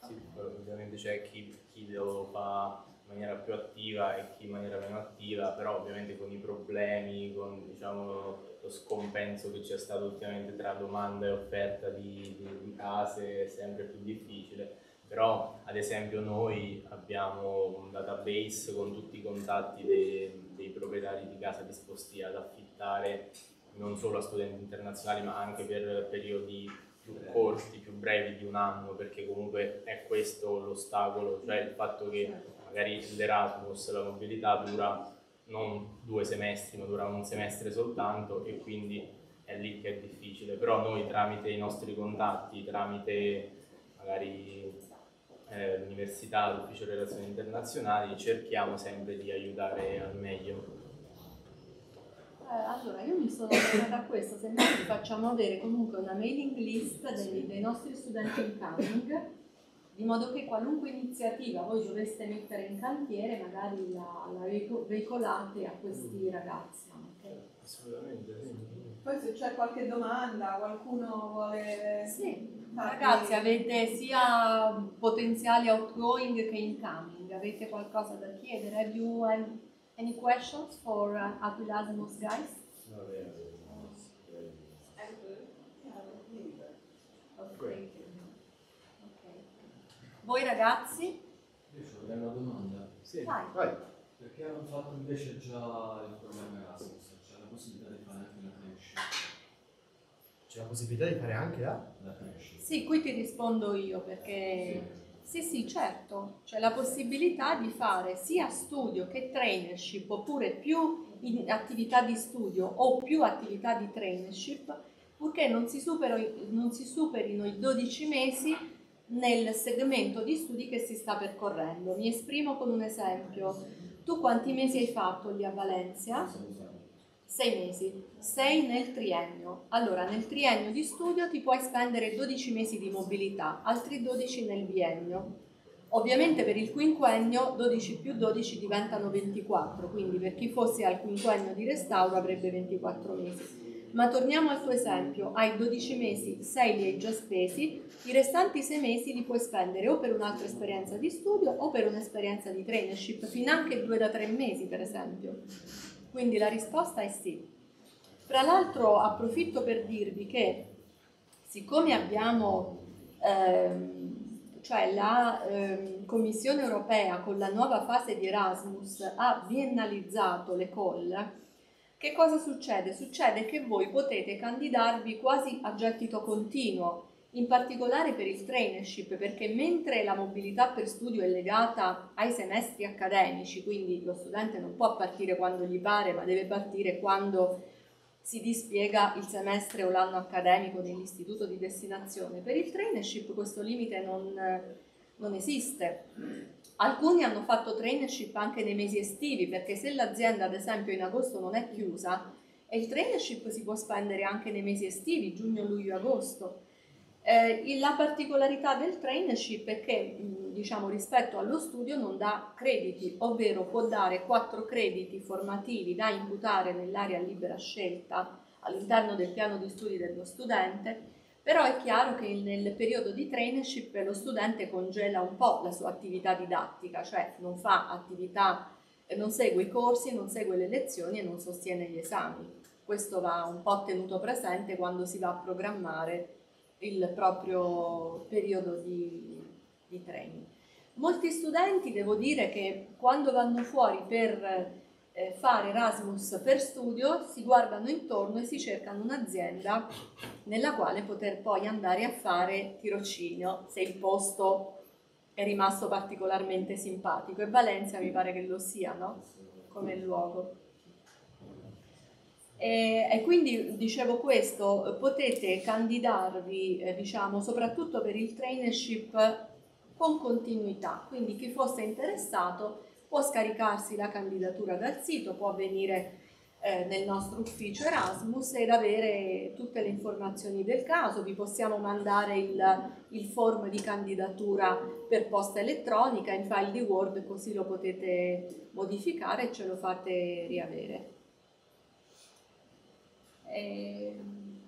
Sì, ovviamente c'è chi, chi lo fa in maniera più attiva e chi in maniera meno attiva, però ovviamente con i problemi, con diciamo, lo scompenso che c'è stato ultimamente tra domanda e offerta di, di, di case è sempre più difficile. Però ad esempio noi abbiamo un database con tutti i contatti dei, dei proprietari di casa disposti ad affittare non solo a studenti internazionali ma anche per periodi più corti, più brevi di un anno, perché comunque è questo l'ostacolo, cioè il fatto che magari l'Erasmus, la mobilità dura non due semestri, ma dura un semestre soltanto e quindi è lì che è difficile, però noi tramite i nostri contatti, tramite magari eh, l'università, l'ufficio relazioni internazionali, cerchiamo sempre di aiutare al meglio. Eh, allora, io mi sono pensata a questo, se noi facciamo avere comunque una mailing list dei, dei nostri studenti incoming, di modo che qualunque iniziativa voi doveste mettere in cantiere, magari la, la veicolate a questi ragazzi. Okay? Assolutamente, sì. Poi se c'è qualche domanda, qualcuno vuole... Sì Ragazzi, avete sia potenziali outgoing che incoming, avete qualcosa da chiedere? Have you any questions for uh, Abdul Asmus guys? No, okay. okay. Voi ragazzi? Io avrei una domanda. Sì. Vai. Vai. Perché hanno fatto invece già il programma Erasmus? C'è la possibilità di fare anche la crescita? C'è la possibilità di fare anche la? La crescita. Sì, qui ti rispondo io perché sì, sì, certo, c'è la possibilità di fare sia studio che trainership oppure più attività di studio o più attività di trainership purché non si, supero, non si superino i 12 mesi nel segmento di studi che si sta percorrendo. Mi esprimo con un esempio. Tu quanti mesi hai fatto lì a Valencia? Sei mesi, sei nel triennio. Allora, nel triennio di studio ti puoi spendere 12 mesi di mobilità, altri 12 nel biennio. Ovviamente per il quinquennio 12 più 12 diventano 24, quindi per chi fosse al quinquennio di restauro avrebbe 24 mesi. Ma torniamo al tuo esempio, hai 12 mesi, 6 li hai già spesi, i restanti 6 mesi li puoi spendere o per un'altra esperienza di studio o per un'esperienza di trainership, fin anche 2 da 3 mesi per esempio. Quindi la risposta è sì. Fra l'altro approfitto per dirvi che siccome abbiamo, ehm, cioè la ehm, Commissione europea con la nuova fase di Erasmus ha biennalizzato le call, che cosa succede? Succede che voi potete candidarvi quasi a gettito continuo, in particolare per il traineeship, perché mentre la mobilità per studio è legata ai semestri accademici, quindi lo studente non può partire quando gli pare, ma deve partire quando si dispiega il semestre o l'anno accademico nell'istituto di destinazione. Per il traineeship questo limite non, non esiste. Alcuni hanno fatto traineeship anche nei mesi estivi, perché se l'azienda ad esempio in agosto non è chiusa, e il traineeship si può spendere anche nei mesi estivi, giugno, luglio, agosto. Eh, la particolarità del traineeship è che diciamo, rispetto allo studio non dà crediti, ovvero può dare quattro crediti formativi da imputare nell'area libera scelta all'interno del piano di studi dello studente, però è chiaro che nel periodo di traineeship lo studente congela un po' la sua attività didattica, cioè non fa attività, non segue i corsi, non segue le lezioni e non sostiene gli esami. Questo va un po' tenuto presente quando si va a programmare il proprio periodo di, di training. Molti studenti, devo dire che quando vanno fuori per eh, fare Erasmus per studio, si guardano intorno e si cercano un'azienda nella quale poter poi andare a fare tirocinio, se il posto è rimasto particolarmente simpatico. E Valencia mi pare che lo sia, no? Come luogo. E, e, quindi dicevo questo, potete candidarvi eh, diciamo soprattutto per il traineeship con continuità, quindi chi fosse interessato può scaricarsi la candidatura dal sito, può venire eh, nel nostro ufficio Erasmus ed avere tutte le informazioni del caso. Vi possiamo mandare il, il form di candidatura per posta elettronica in file di Word così lo potete modificare e ce lo fate riavere. E... Ehm,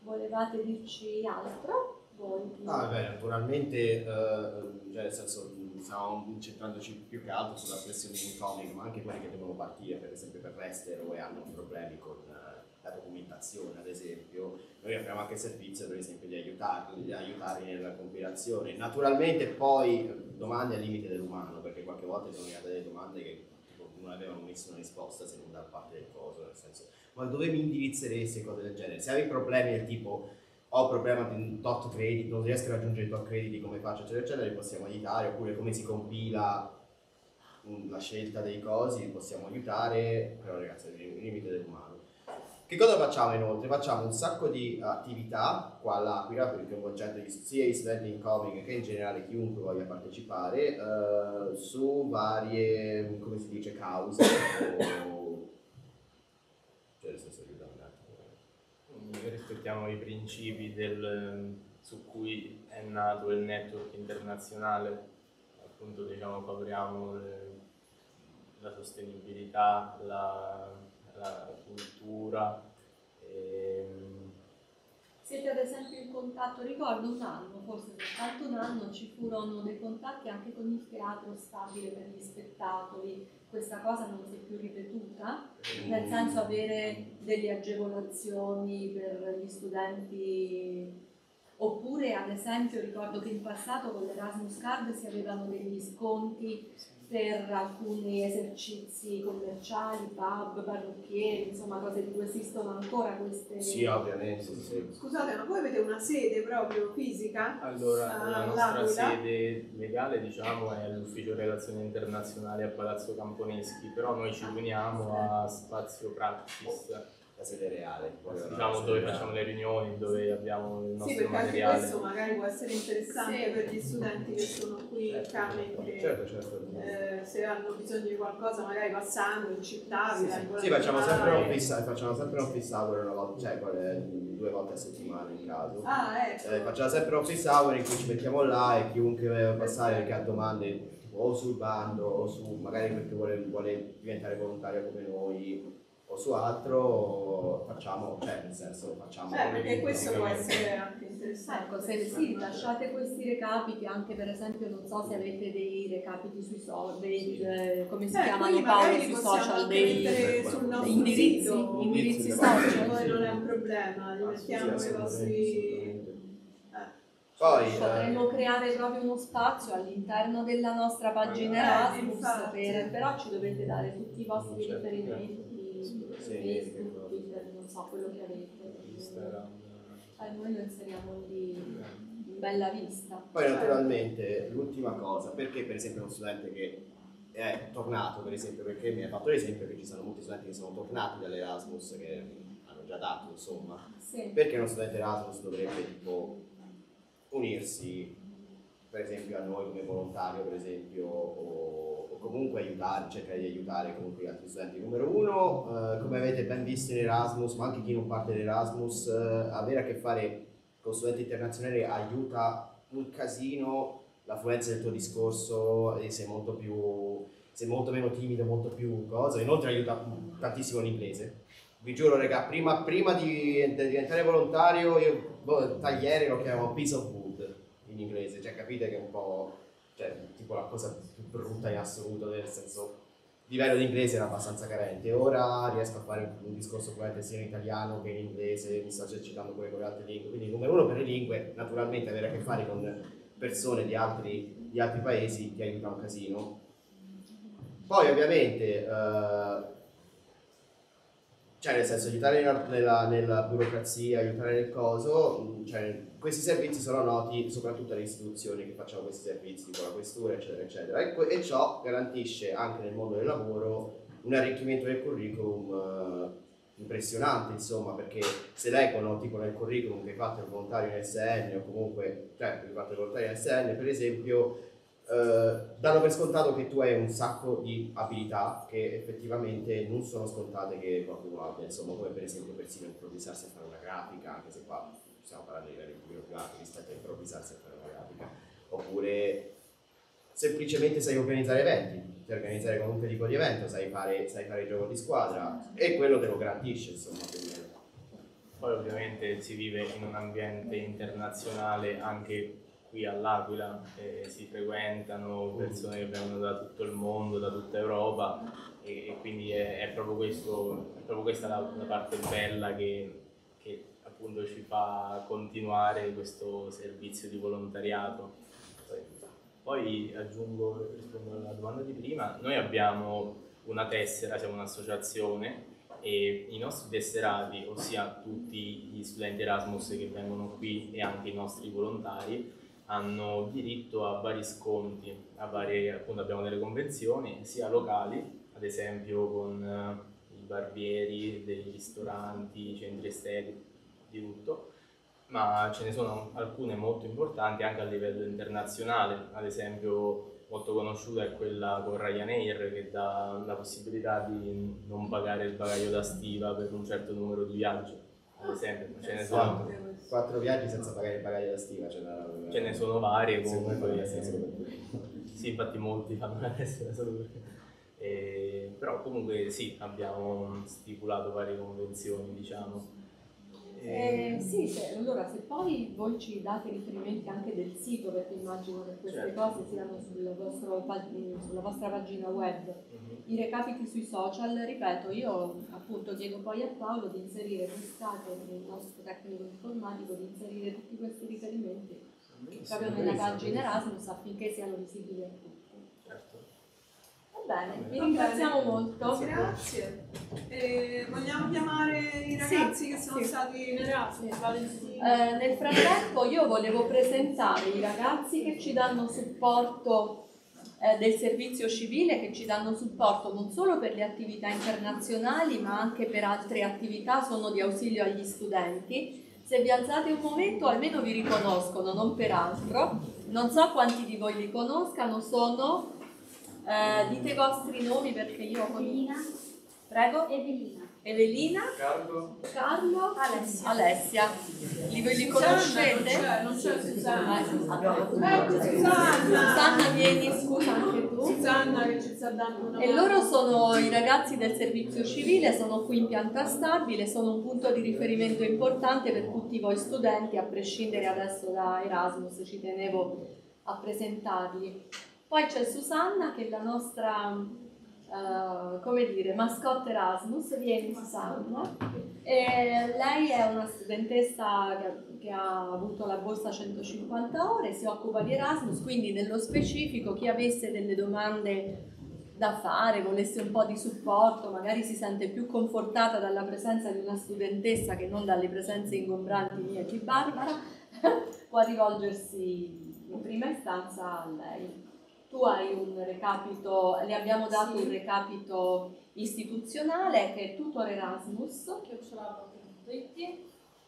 volevate dirci altro? Voi? Ah, beh, naturalmente, eh, cioè nel senso, stiamo concentrandoci più che altro sulla pressione incoming, ma anche quelli che devono partire, per esempio per l'estero e hanno problemi con eh, la documentazione, ad esempio. Noi abbiamo anche il servizio, per esempio, di aiutarli, di aiutarli nella compilazione. Naturalmente poi domande al limite dell'umano, perché qualche volta sono arrivate delle domande che tipo, non avevano messo una risposta se non da parte del coso, nel senso, ma dove mi indirizzeresti e cose del genere? Se avevi problemi del tipo ho problema di tot credit, non riesco a raggiungere i tot crediti, come faccio, eccetera, eccetera, li possiamo aiutare, oppure come si compila la scelta dei cosi, li possiamo aiutare, però ragazzi, è il limite dell'umano. Che cosa facciamo inoltre? Facciamo un sacco di attività qua all'Aquila, per coinvolgendo sia gli studenti incoming che in generale chiunque voglia partecipare, eh, su varie, come si dice, cause o... cioè nel senso rispettiamo i principi del, su cui è nato il network internazionale, appunto diciamo copriamo le, la sostenibilità, la, la cultura. E, ehm, siete ad esempio in contatto, ricordo un anno, forse soltanto un anno, ci furono dei contatti anche con il teatro stabile per gli spettacoli, questa cosa non si è più ripetuta, nel senso avere delle agevolazioni per gli studenti, oppure ad esempio ricordo che in passato con l'Erasmus Card si avevano degli sconti per alcuni esercizi commerciali, pub, parrucchieri, insomma cose di cui esistono ancora queste... Sì, ovviamente. Sì. Scusate, ma voi avete una sede proprio fisica? Allora, la nostra sede legale diciamo è l'Ufficio Relazioni Internazionali a Palazzo Camponeschi, però noi ci riuniamo a Spazio Practice la sede reale. Diciamo dove reale. facciamo le riunioni, dove abbiamo il nostro sì, perché materiale. Anche questo magari può essere interessante sì. per gli studenti che sono qui certo, in Camen, certo, certo. Eh, se hanno bisogno di qualcosa magari passando in città. Sì, sì. sì facciamo, sempre un fissa, facciamo sempre un office hour una volta, cioè due volte a settimana in caso. Ah, ecco. Eh, facciamo sempre un office hour in cui ci mettiamo là e chiunque deve passare che ha domande o sul bando o su magari perché vuole, vuole diventare volontario come noi o su altro facciamo, cioè nel senso facciamo... Eh, perché questo può essere anche interessante. Ecco, se sì, lasciate questi recapiti, anche per esempio, non so se avete dei recapiti sui social, dei, eh, come si eh, chiamano Paolo sui social, dei sul nostro indirizzi, sito, indirizzi social. Poi non è un problema, li mettiamo i vostri... Poi, potremmo eh... creare proprio uno spazio all'interno della nostra pagina eh, Erasmus, per, però ci dovete dare tutti i vostri certo, Facebook, Twitter, non so quello che avete. Instagram. Eh, noi lo inseriamo lì in bella vista. Poi naturalmente l'ultima cosa, perché per esempio uno studente che è tornato, per esempio, perché mi ha fatto l'esempio che ci sono molti studenti che sono tornati dall'Erasmus che hanno già dato, insomma, sì. perché uno studente Erasmus dovrebbe tipo unirsi per esempio a noi come volontario, per esempio, o, o comunque aiutare, cercare di aiutare comunque gli altri studenti. Numero uno, eh, come avete ben visto in Erasmus, ma anche chi non parte in Erasmus, eh, avere a che fare con studenti internazionali aiuta un casino l'affluenza del tuo discorso e sei molto più sei molto meno timido, molto più cosa, inoltre aiuta tantissimo l'inglese. Vi giuro, raga, prima, prima di, di, diventare volontario, io boh, tagliere lo chiamavo piece of wood in inglese, cioè capite che è un po' cioè, tipo la cosa più brutta in assoluto, nel senso il livello di inglese era abbastanza carente, ora riesco a fare un discorso probabilmente sia in italiano che in inglese, mi sto esercitando pure con le altre lingue, quindi numero uno per le lingue, naturalmente avere a che fare con persone di altri, di altri paesi ti aiuta un casino. Poi ovviamente, eh, cioè nel senso aiutare nella, nella, burocrazia, aiutare nel coso, cioè questi servizi sono noti soprattutto alle istituzioni che facciamo questi servizi, tipo la questura, eccetera, eccetera, e, e ciò garantisce anche nel mondo del lavoro un arricchimento del curriculum uh, impressionante, insomma, perché se leggono tipo nel curriculum che hai fatto il volontario in SN o comunque, cioè che hai fatto il volontario in SN, per esempio, uh, danno per scontato che tu hai un sacco di abilità che effettivamente non sono scontate che qualcuno abbia, insomma, come per esempio persino improvvisarsi a fare una grafica, anche se qua stiamo parlando di privati rispetto a improvvisarsi a fare una grafica, oppure semplicemente sai organizzare eventi, sai organizzare qualunque tipo di evento, sai fare, sai fare il gioco di squadra e quello te lo garantisce, insomma. Poi ovviamente si vive in un ambiente internazionale anche qui all'Aquila, eh, si frequentano persone che vengono da tutto il mondo, da tutta Europa e, e quindi è, è proprio questo, è proprio questa la, la parte bella che appunto ci fa continuare questo servizio di volontariato. Poi aggiungo, rispondo alla domanda di prima, noi abbiamo una tessera, siamo un'associazione e i nostri tesserati, ossia tutti gli studenti Erasmus che vengono qui e anche i nostri volontari, hanno diritto a vari sconti, a varie, appunto abbiamo delle convenzioni sia locali, ad esempio con eh, i barbieri, dei ristoranti, i centri estetici, di tutto, ma ce ne sono alcune molto importanti anche a livello internazionale, ad esempio molto conosciuta è quella con Ryanair che dà la possibilità di non pagare il bagaglio da stiva per un certo numero di viaggi, ad esempio, ce ne sono, quattro viaggi senza pagare il bagaglio da stiva, cioè la- ce ne sono varie comunque. Sì, infatti molti fanno la tessera solo perché. Eh, però comunque sì, abbiamo stipulato varie convenzioni, diciamo. Eh, sì, se- allora se poi voi ci date riferimenti anche del sito, perché immagino che queste Certo. cose siano sul vostro sulla vostra pagina web, Mhm. i recapiti sui social, ripeto, io appunto chiedo poi a Paolo di inserire quest'estate, il nostro tecnico informatico, di inserire tutti questi riferimenti proprio nella pagina Erasmus affinché siano visibili a tutti. Bene, vi ringraziamo molto. Grazie. Eh, vogliamo chiamare i Sì, ragazzi che sono sì. stati in Erasmus? Eh, nel frattempo io volevo presentare i ragazzi che ci danno supporto eh, del servizio civile, che ci danno supporto non solo per le attività internazionali ma anche per altre attività, sono di ausilio agli studenti. Se vi alzate un momento almeno vi riconoscono, non per altro. Non so quanti di voi li conoscano, sono... eh, dite i vostri nomi perché io... Evelina. Prego. Evelina. Evelina. Carlo? Carlo. Alessia. Alessia. Li, li conoscete? Non c'è, non c'è Susanna. Ah, Ecco Susanna. Susanna, vieni, scusa anche tu. Susanna che ci sta dando una E mano. loro sono i ragazzi del servizio civile, sono qui in pianta stabile, sono un punto di riferimento importante per tutti voi studenti, a prescindere adesso da Erasmus, ci tenevo a presentarli. Poi c'è Susanna che è la nostra, eh, come dire, mascotte Erasmus, vieni Susanna. E lei è una studentessa che, che ha avuto la borsa 150 ore, si occupa di Erasmus, quindi nello specifico chi avesse delle domande da fare, volesse un po' di supporto, magari si sente più confortata dalla presenza di una studentessa che non dalle presenze ingombranti mie e di Barbara, può rivolgersi in prima istanza a lei. Tu hai un recapito, le abbiamo dato Sì. un recapito istituzionale che è Tutor Erasmus. chiocciolato.it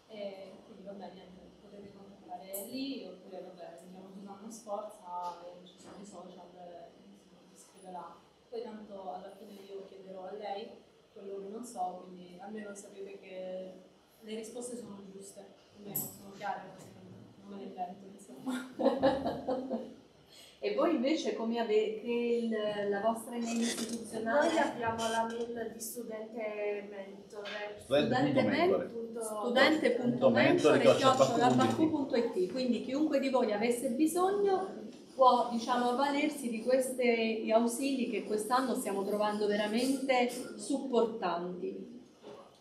e quindi vabbè niente, potete contattare lì oppure vabbè, andiamo Susanna Sforza e ci sono i social e insomma, ti scriverà. Poi tanto alla fine io chiederò a lei quello che non so, quindi almeno sapete che le risposte sono giuste, almeno sono chiare, non me le invento insomma. E voi invece come avete il- la vostra email istituzionale? Noi abbiamo la mail di studente mentore. Studente punto- studente.mentore.it quindi chiunque di voi avesse bisogno può diciamo avvalersi di questi ausili che quest'anno stiamo trovando veramente supportanti.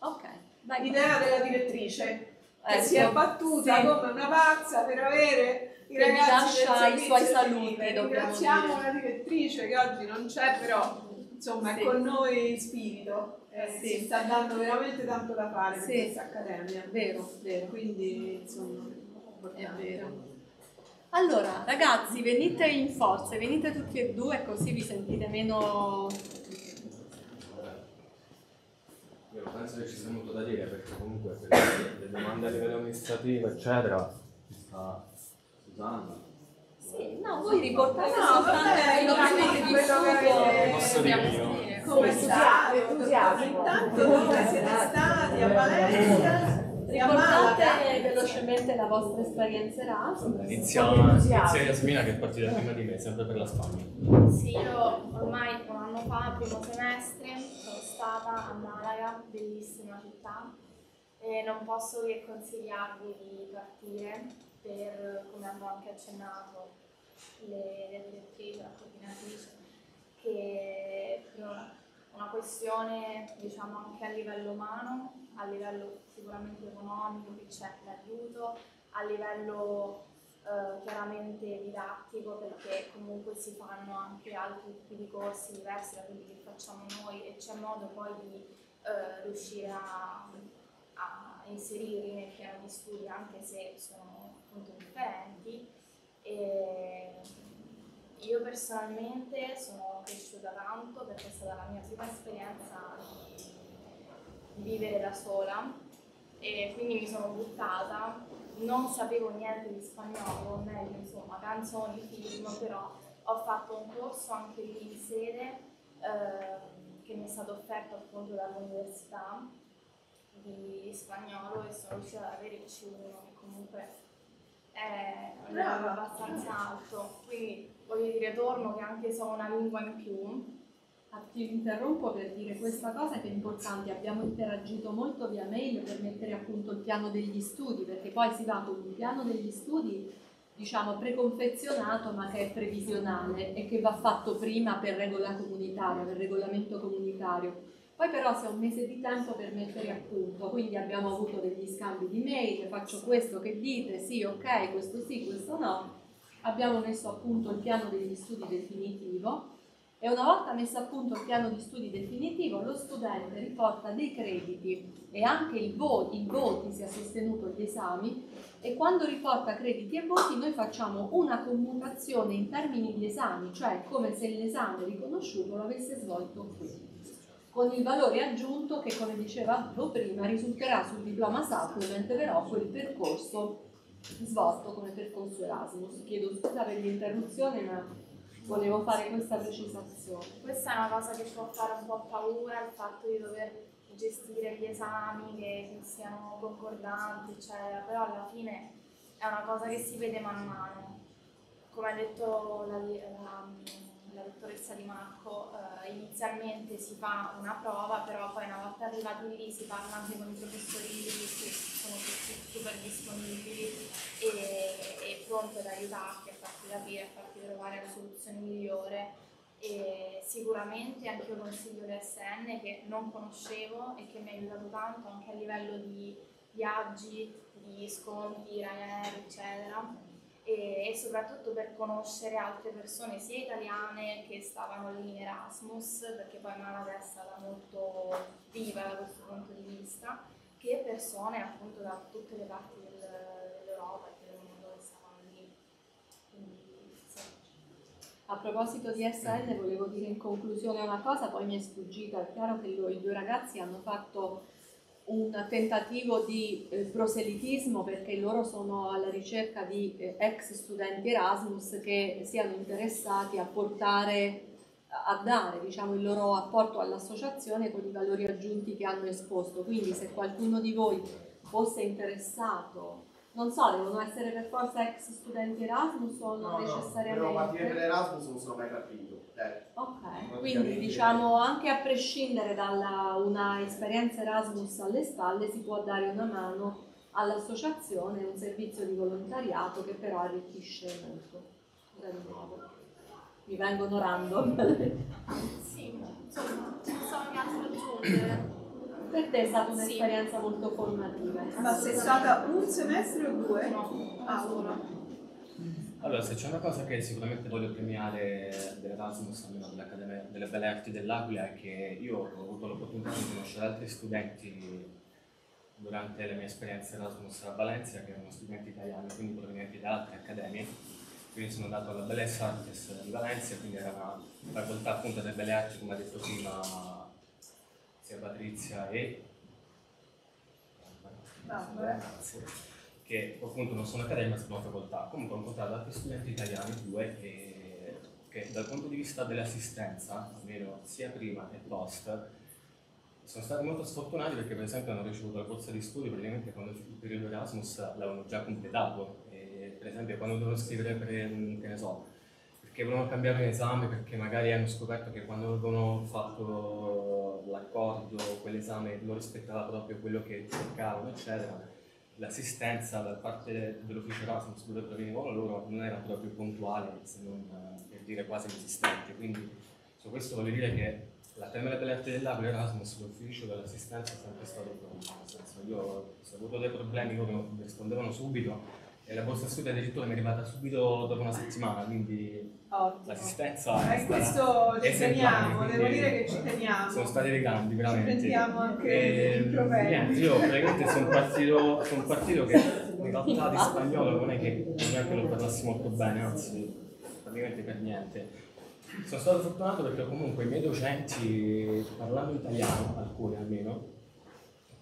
Ok vai. L'idea della direttrice che Ecco, si è battuta sì. come una pazza per avere Che vi ragazzi del lascia i suoi saluti, Ringraziamo la direttrice che oggi non c'è, però insomma Sì. è con noi in spirito. Eh, Sì. Si sta dando veramente tanto da fare per Sì. questa accademia. vero vero Quindi insomma È vero. Allora, ragazzi, venite in forze, venite tutti e due così vi sentite meno... Io penso che ci sia molto da dire perché comunque per le, le domande a livello amministrativo eccetera ci sta Susanna. Sì, no, voi riportate No, soltanto vabbè, quello che dai, dire. Come state? Entusiasmo. Intanto dove siete stati? A Valencia? E Malaga? velocemente la vostra esperienza Erasmus. Inizia, entusiasmo. inizia Yasmina che è partita prima di me, sempre per la Spagna. Sì, io ormai un anno fa, primo semestre, sono stata a Malaga, bellissima città, e non posso che consigliarvi di partire per, come hanno anche accennato le, le direttrici, la coordinatrice, che una, una questione diciamo anche a livello umano, a livello sicuramente economico che c'è l'aiuto, a livello eh, chiaramente didattico perché comunque si fanno anche altri tipi di corsi diversi da quelli che facciamo noi e c'è modo poi di eh, riuscire a, a inserirli nel piano di studi anche se sono appunto differenti. E io personalmente sono cresciuta tanto perché è stata la mia prima esperienza di, vivere da sola e quindi mi sono buttata non sapevo niente di spagnolo, meglio insomma canzoni, film, però ho fatto un corso anche lì in sede ehm, che mi è stato offerto appunto dall'università di spagnolo e sono riuscita ad avere il C1 che comunque è Brava. abbastanza alto, quindi voglio dire torno che anche se ho una lingua in più, Ah, Ti interrompo per dire questa cosa che è importante, abbiamo interagito molto via mail per mettere a punto il piano degli studi, perché poi si va con un piano degli studi diciamo preconfezionato ma che è previsionale e che va fatto prima per regola comunitaria, per regolamento comunitario. Poi però si ha un mese di tempo per mettere a punto, quindi abbiamo avuto degli scambi di mail, faccio questo che dite, sì, ok, questo sì, questo no. Abbiamo messo a punto il piano degli studi definitivo e una volta messo a punto il piano di studi definitivo, lo studente riporta dei crediti e anche il voti, i voti si è sostenuto gli esami e quando riporta crediti e voti noi facciamo una commutazione in termini di esami, cioè come se l'esame riconosciuto lo avesse svolto qui con il valore aggiunto che, come dicevamo prima, risulterà sul diploma supplement però quel percorso svolto come percorso Erasmus. Chiedo scusa per l'interruzione, ma volevo fare questa precisazione. Questa è una cosa che può fare un po' paura, il fatto di dover gestire gli esami che, siano concordanti, eccetera, però alla fine è una cosa che si vede man mano. Come ha detto la, la, la dottoressa Di Marco, eh, inizialmente si fa una prova, però poi una volta arrivati lì si parla anche con i professori lì che sono tutti super disponibili e, e pronti ad aiutarti, a farti capire, a farti trovare la soluzione migliore e sicuramente anche io consiglio l'SN che non conoscevo e che mi ha aiutato tanto anche a livello di viaggi, di sconti, Ryanair, eccetera. E, e soprattutto per conoscere altre persone sia italiane che stavano lì in Erasmus, perché poi Malaga è stata molto viva da questo punto di vista, che persone appunto da tutte le parti del- dell'Europa e del mondo che stavano lì. Quindi sì. A proposito di SN volevo dire in conclusione una cosa, poi mi è sfuggita, è chiaro che lo- i due ragazzi hanno fatto un tentativo di eh, proselitismo perché loro sono alla ricerca di eh, ex studenti Erasmus che siano interessati a portare, a dare diciamo, il loro apporto all'associazione con i valori aggiunti che hanno esposto. Quindi se qualcuno di voi fosse interessato, non so, devono essere per forza ex studenti Erasmus o non necessariamente? Volevo partire per Erasmus, non sono mai capito. Eh, Ok, quindi diciamo anche a prescindere da una esperienza Erasmus alle spalle si può dare una mano all'associazione, un servizio di volontariato che però arricchisce molto. Mi vengono random. Sì, insomma, ci sono altro da aggiungere. per te è stata Sì. un'esperienza molto formativa. Ma sei stata un semestre o due? No, Ah, solo. Allora, se c'è una cosa che sicuramente voglio premiare dell'Erasmus, almeno dell'Accademia delle Belle Arti dell'Aquila, è che io ho avuto l'opportunità di conoscere altri studenti durante la mia esperienza Erasmus a Valencia, che erano studenti italiani, quindi provenienti da altre accademie. Quindi sono andato alla Belles Artes di Valencia, quindi era una facoltà appunto delle Belle Arti, come ha detto prima sia Patrizia e... Grazie che appunto non sono accademia ma sono facoltà. Comunque ho incontrato altri studenti italiani, due, che, che dal punto di vista dell'assistenza, almeno sia prima che post, sono stati molto sfortunati perché per esempio hanno ricevuto la borsa di studio praticamente quando il periodo Erasmus l'avevano già completato. E, per esempio quando dovevano scrivere per, che ne so, perché volevano cambiare un esame perché magari hanno scoperto che quando avevano fatto l'accordo quell'esame non rispettava proprio quello che cercavano, eccetera l'assistenza da parte dell'ufficio Erasmus dove provenivano loro non era proprio puntuale, se non per dire quasi inesistente. Quindi su questo voglio dire che la tema delle arti dell'Aquila Erasmus, l'ufficio dell'assistenza è sempre stato pronto. Nel senso, io ho avuto dei problemi loro rispondevano subito la borsa studio addirittura mi è arrivata subito dopo una settimana, quindi Ottimo. l'assistenza Eh, questo ci teniamo, devo dire che ci teniamo. Sono stati dei grandi, Ci veramente. prendiamo anche E, il provvedimento. niente, io praticamente sono partito, sono partito che in realtà di spagnolo non è che neanche lo parlassi molto bene, anzi praticamente per niente. Sono stato fortunato perché comunque i miei docenti, parlando italiano, alcuni almeno,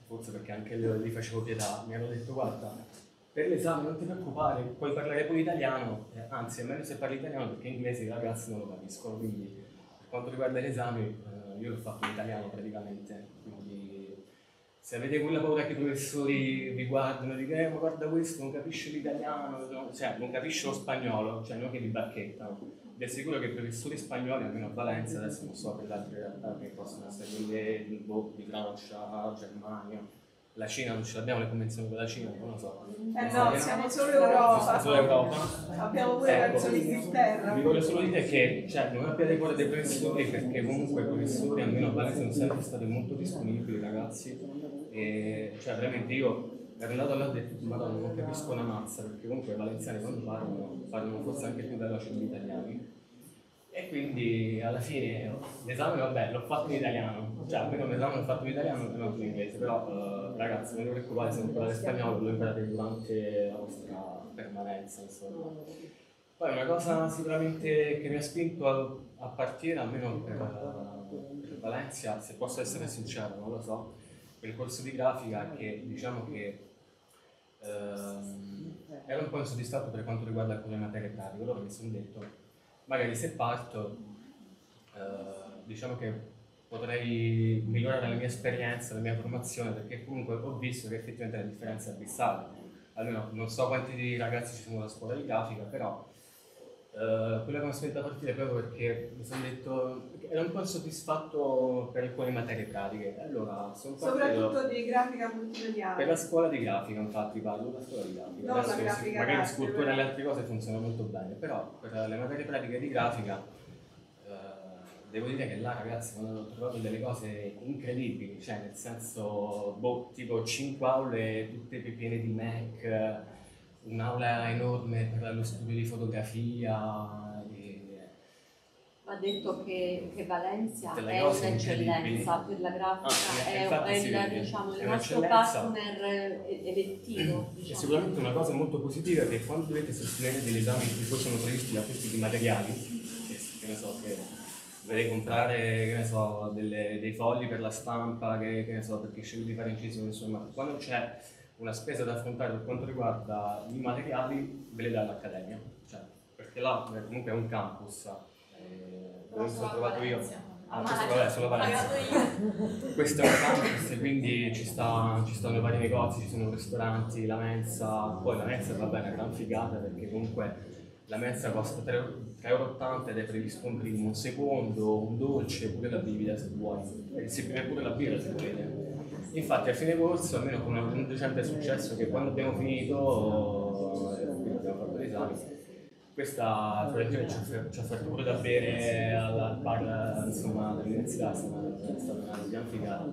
forse perché anche lì facevo pietà, mi hanno detto guarda, per l'esame non ti preoccupare, puoi parlare pure italiano, eh, anzi è meglio se parli italiano perché inglese i ragazzi non lo capiscono, quindi per quanto riguarda gli esami eh, io l'ho fatto in italiano praticamente, quindi se avete quella paura che i professori vi guardano e dicono eh, guarda questo non capisce l'italiano, no? cioè non capisce lo spagnolo, cioè non che vi bacchettano. Vi assicuro che i professori spagnoli, almeno a Valenza, adesso non so per le altre realtà che possono essere quelle boh, di Francia, Germania, la Cina non ce l'abbiamo le convenzioni con la Cina, non lo so. Eh no, siamo solo Europa. Solo Europa. Abbiamo pure Ecco. verso l'Inghilterra. Vi voglio solo dire che cioè, non abbiate paura dei professori perché comunque i professori almeno a Valencia sono sempre stati molto disponibili ragazzi e cioè veramente io ero andato là e ho detto madonna non capisco una mazza perché comunque i valenziani quando parlano parlano forse anche più veloce degli italiani e quindi alla fine l'esame vabbè l'ho fatto in italiano cioè almeno l'esame l'ho fatto in italiano e non in inglese però eh, ragazzi non vi preoccupate se non parlate spagnolo lo imparate durante la vostra permanenza insomma. Poi una cosa sicuramente che mi ha spinto a, a partire, almeno per, per Valencia, se posso essere sincero, non lo so, per il corso di grafica che diciamo che ehm, ero un po' insoddisfatto per quanto riguarda alcune materie pratiche, allora mi sono detto, magari se parto, eh, diciamo che potrei migliorare la mia esperienza, la mia formazione, perché comunque ho visto che effettivamente la differenza è abissale. Almeno non so quanti ragazzi ci sono alla scuola di grafica, però eh, quello che mi spinto a partire proprio perché mi sono detto ero un po' insoddisfatto per alcune materie pratiche. Allora sono Soprattutto di grafica per multimediale. la scuola di grafica, infatti parlo della scuola di grafica. Non la Adesso grafica magari d'arte, scultura e le altre cose funzionano molto bene, però per le materie pratiche di grafica devo dire che là ragazzi hanno trovato delle cose incredibili, cioè nel senso, boh, tipo 5 aule tutte piene di Mac, un'aula enorme per lo studio di fotografia. Va detto che, che Valencia è un'eccellenza per la grafica, Ah, è, è vede. diciamo, il È nostro partner eh, elettivo. È Diciamo. sicuramente una cosa molto positiva è che quando dovete sostenere degli esami in cui sono previsti acquisti di materiali, che, che ne so, che dovete comprare, che ne so, delle- dei fogli per la stampa, che, che ne so, perché scegli di fare incisione, insomma, quando c'è una spesa da affrontare per quanto riguarda i materiali, ve le dà l'accademia, cioè, perché là eh, comunque è un campus, eh, dove mi sono trovato io. Ah, questo vabbè, solo Valencia. Questo è un campus, quindi ci, sta, ci stanno i vari negozi, ci sono ristoranti, la mensa, poi la mensa va bene, è una gran figata perché comunque la mensa costa 3,80 euro ed è previsto un primo, un secondo, un dolce, pure la bibita se vuoi, e si prende pure la birra se volete. Infatti a fine corso, almeno con un docente è successo che quando abbiamo finito, eh, quindi abbiamo fatto gli esami, questa proiezione ci ha offerto pure da bere al bar dell'università, è stata una gran figata.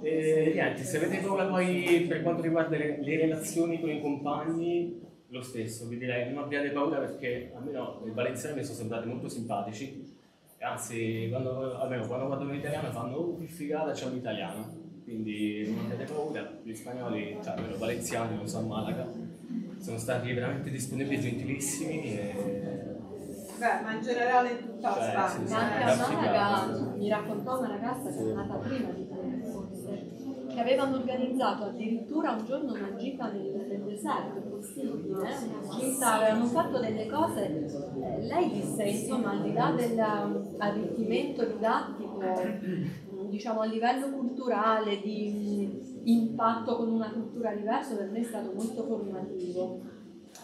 E niente, se avete paura poi per quanto riguarda le, le relazioni con i compagni, lo stesso, vi direi non abbiate paura perché almeno i valenziani mi sono sembrati molto simpatici, anzi quando, almeno quando guardano l'italiano fanno oh che figata c'è un italiano, quindi non abbiate paura, gli spagnoli, cioè almeno i valenziani, non so a Malaga, sono stati veramente disponibili e gentilissimi e Beh, ma in generale in tutta la Cioè, Spagna. sì, sì. Ma anche eh. a Malaga mi raccontò una ragazza che è nata prima di te, che avevano organizzato addirittura un giorno una gita nel, nel deserto, gita, avevano fatto delle cose, eh, lei disse insomma al di là dell'arricchimento didattico, diciamo a livello culturale, di impatto con una cultura diversa, per me è stato molto formativo.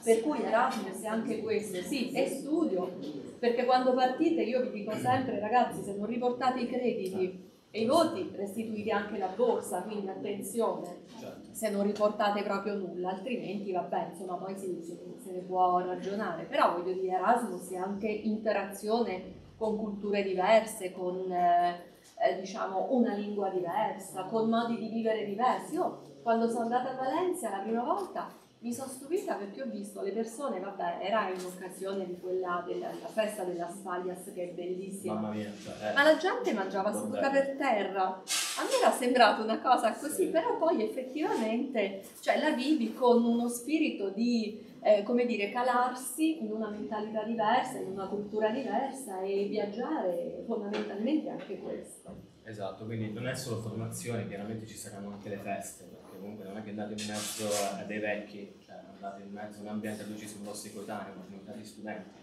Per cui Erasmus è anche questo, sì, è studio, perché quando partite io vi dico sempre ragazzi se non riportate i crediti e i voti restituite anche la borsa, quindi attenzione certo. Se non riportate proprio nulla, altrimenti vabbè, insomma poi si, se ne può ragionare, però voglio dire Erasmus è anche interazione con culture diverse, con eh, eh, diciamo una lingua diversa, con modi di vivere diversi. Io quando sono andata a Valencia la prima volta mi sono stupita perché ho visto le persone, vabbè, era in occasione di quella della festa della Sfaglias che è bellissima. Mamma mia, cioè, eh, Ma la gente mangiava seduta per terra. A me era sembrata una cosa così, però poi effettivamente cioè, la vivi con uno spirito di eh, come dire, calarsi in una mentalità diversa, in una cultura diversa e viaggiare fondamentalmente anche questo. Esatto, quindi non è solo formazione, chiaramente ci saranno anche le feste comunque non è che andate in mezzo a dei vecchi, cioè andate in mezzo a un ambiente dove ci sono vostri coetanei, ma sono tanti studenti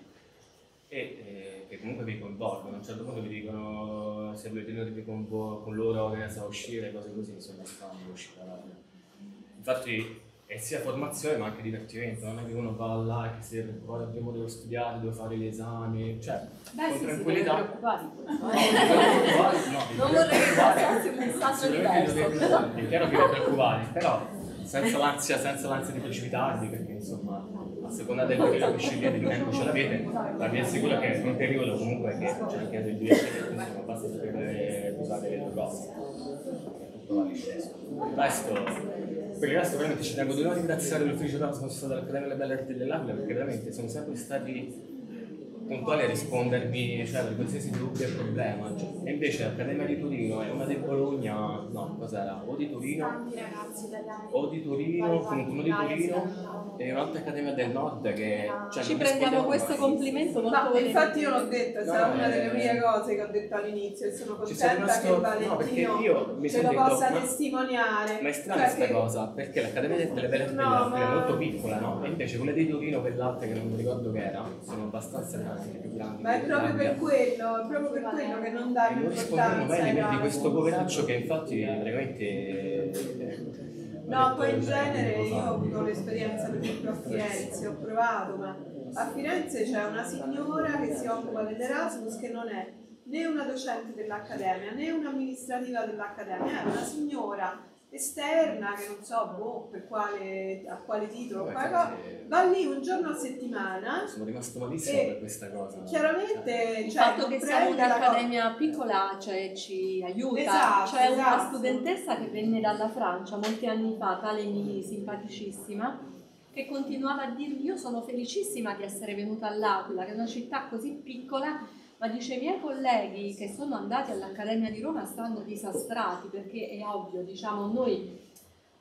e eh, che comunque vi coinvolgono, a un certo punto vi dicono se volete venire con, con loro che ne sa uscire, cose così, insomma si fanno uscire. Infatti è sia formazione ma anche divertimento, non è che uno va là che si poi abbiamo devo studiare, devo fare gli esami, cioè Beh, con sì, tranquillità. Sì, preoccupati no, no, non vorrei che un messaggio diverso. È chiaro che vi preoccupate, però senza l'ansia, senza l'ansia di precipitarvi, perché insomma a seconda del periodo che scegliete di tempo ce l'avete, ma vi assicuro che è un periodo comunque che c'è anche del divertimento, insomma basta sapere usare le due cose. Questo per il resto veramente ci tengo di nuovo ringraziare l'ufficio Erasmus dell'Accademia delle Belle Arti dell'Aquila perché veramente sono sempre stati puntuali a rispondermi cioè, per qualsiasi dubbio e problema. Cioè, e invece l'Accademia di Torino e una di Bologna, no, cos'era? O di Torino, o di Torino, comunque uno di Torino e un'altra Accademia del Nord che cioè, ci prendiamo questo mai. complimento molto no, infatti io l'ho detto, è stata no, una delle prime cose che ho detto all'inizio e sono contenta rimasto, che Valentino no, io mi ce lo detto, possa ma, testimoniare. Ma è strana questa cioè cosa, perché l'Accademia delle Belle Arti no, ma... è molto piccola, no? E invece quelle di Torino, quell'altra che non mi ricordo che era, sono abbastanza grandi più grandi. Ma è proprio per quello, è proprio per quello che non dà importanza. bene di questo poveraccio che infatti veramente... No, poi in genere io ho avuto l'esperienza per esempio a Firenze, ho provato, ma a Firenze c'è una signora che si occupa dell'Erasmus che non è né una docente dell'Accademia né un'amministrativa dell'Accademia, è una signora esterna che non so boh, per quale, a quale titolo Beh, quale va lì un giorno a settimana sono rimasto malissimo per questa cosa chiaramente il cioè, fatto che siamo un'accademia piccola cioè, ci aiuta esatto, c'è esatto. una studentessa che venne dalla Francia molti anni fa tale Emily simpaticissima che continuava a dirmi io sono felicissima di essere venuta all'Aquila che è una città così piccola ma dice i miei colleghi che sono andati all'Accademia di Roma stanno disastrati perché è ovvio, diciamo, noi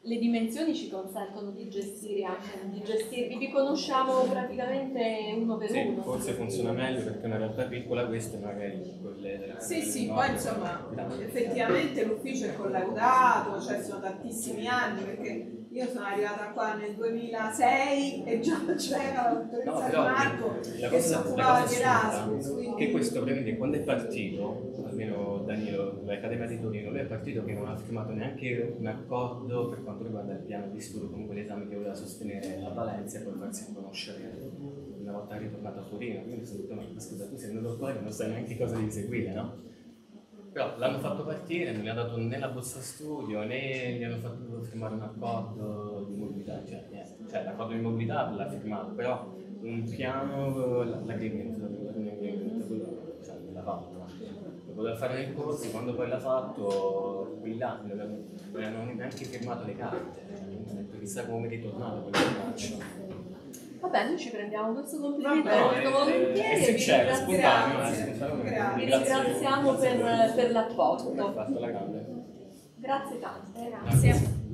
le dimensioni ci consentono di gestire anche, di gestirvi, vi conosciamo praticamente uno per sì, uno. Forse funziona meglio perché è una realtà piccola questa magari quelle della Sì, sì, poi insomma effettivamente l'ufficio è collaudato, cioè sono tantissimi anni perché io sono arrivata qua nel 2006 e già c'era la dottoressa no, Marco la che si occupava di Erasmus. Quindi... Che questo prevede quando è partito, almeno Danilo, l'Accademia di Torino, lui è partito che non ha firmato neanche un accordo per quanto riguarda il piano di studio, comunque l'esame che voleva sostenere a Valencia poi farsi conoscere una volta ritornato a Torino. Quindi sono detto, ma scusa, tu sei venuto qua e non sai neanche cosa devi seguire, no? Però l'hanno fatto partire, non gli ha dato né la borsa studio né gli hanno fatto firmare un accordo di mobilità, cioè, niente. cioè l'accordo di mobilità l'ha firmato, però un piano, l'agreement, quello cioè, l'ha fatto. Lo voleva fare nei corsi, quando poi l'ha fatto, quelli là non avevano neanche firmato le carte, cioè, chissà come è ritornato quel braccio. Vabbè, noi ci prendiamo questo complimento no, molto volentieri. È sincero, spontaneo. Vi ringraziamo per, per l'apporto. Grazie tante. Grazie.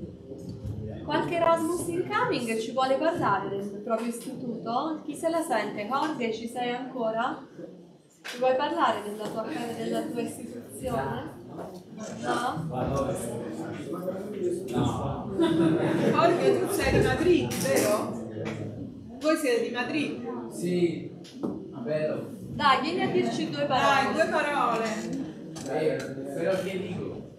Qualche Erasmus incoming ci vuole parlare del proprio istituto? Chi se la sente? Jorge, ci sei ancora? Ci vuoi parlare della tua, della tua istituzione? No? Jorge, tu sei di Madrid, vero? Voi siete di Madrid? Sì, vero. Dai, vieni a dirci due Dai, parole. due parole. Eh, però che dico?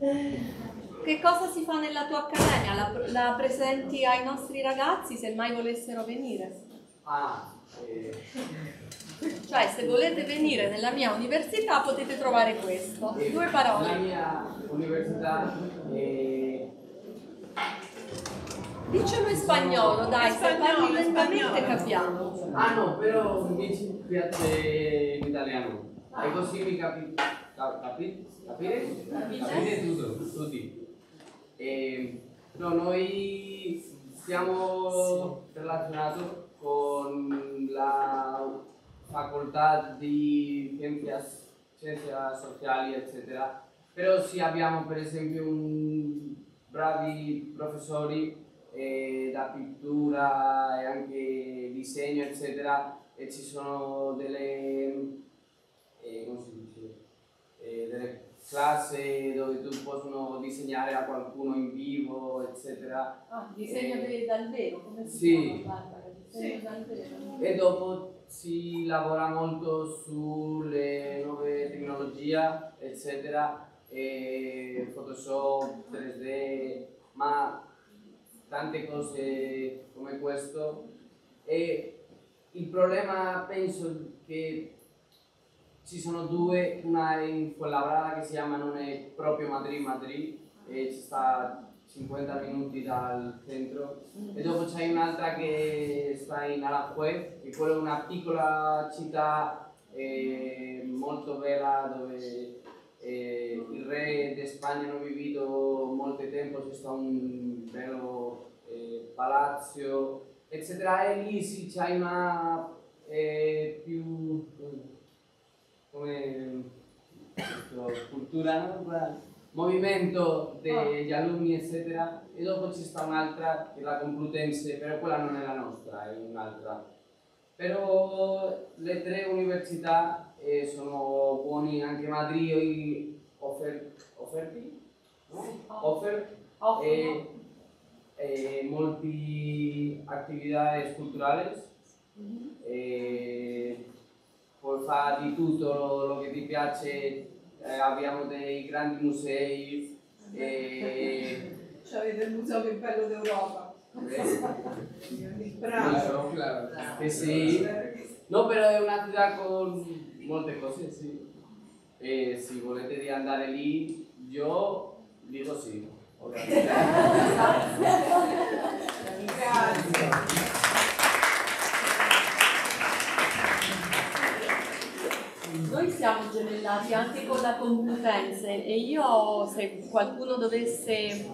Che cosa si fa nella tua accademia? La, la presenti ai nostri ragazzi se mai volessero venire? Ah, eh, Cioè, se volete venire nella mia università potete trovare questo. eh, Due La parole. mia università è... Dicelo in spagnolo, dai, se Spagnolo, parli lentamente capiamo. Ah no, però mi ci piace l'italiano. E così mi capi... ca- capi- capire? Capire tutto, tutti. E, no, noi siamo relazionati con la facoltà di scienze, scienze sociali, eccetera. Però sì abbiamo per esempio un- bravi professori eh, da pittura e anche disegno, eccetera, e ci sono delle, eh, come si dice, Eh, delle classi dove tu possono disegnare a qualcuno in vivo, eccetera. Ah, disegno Eh, dal vero, come si sì. chiama? Dal vero. E dopo si lavora molto sulle nuove tecnologie, eccetera, e Photoshop, 3D, ma tante cose come questo. E il problema penso che ci sono due, una in Fuenlabrada che si chiama non è proprio Madrid Madrid e ci sta 50 minuti dal centro e dopo c'è un'altra che sta in Aranjuez che quella è una piccola città eh, molto bella dove eh, il re di Spagna hanno vissuto molto tempo, c'è stato un bello eh, palazzo eccetera. E lì sì c'è una eh, più come questo, cultura, no? Movimento degli alunni eccetera. E dopo ci sta un'altra che è la Complutense però quella non è la nostra è un'altra. Però le tre università eh, sono buoni anche Madrid offer, offerti? No? offer? e, e molte attività culturali e puoi fare di tutto lo che ti piace. Eh, abbiamo dei grandi musei. E Cioè, avete il museo più bello d'Europa. eh, Bravo. che sì no però è una città con molte cose sì e se volete di andare lì io dico sì ovviamente. Grazie. Noi siamo gemellati anche con la Complutense e io se qualcuno dovesse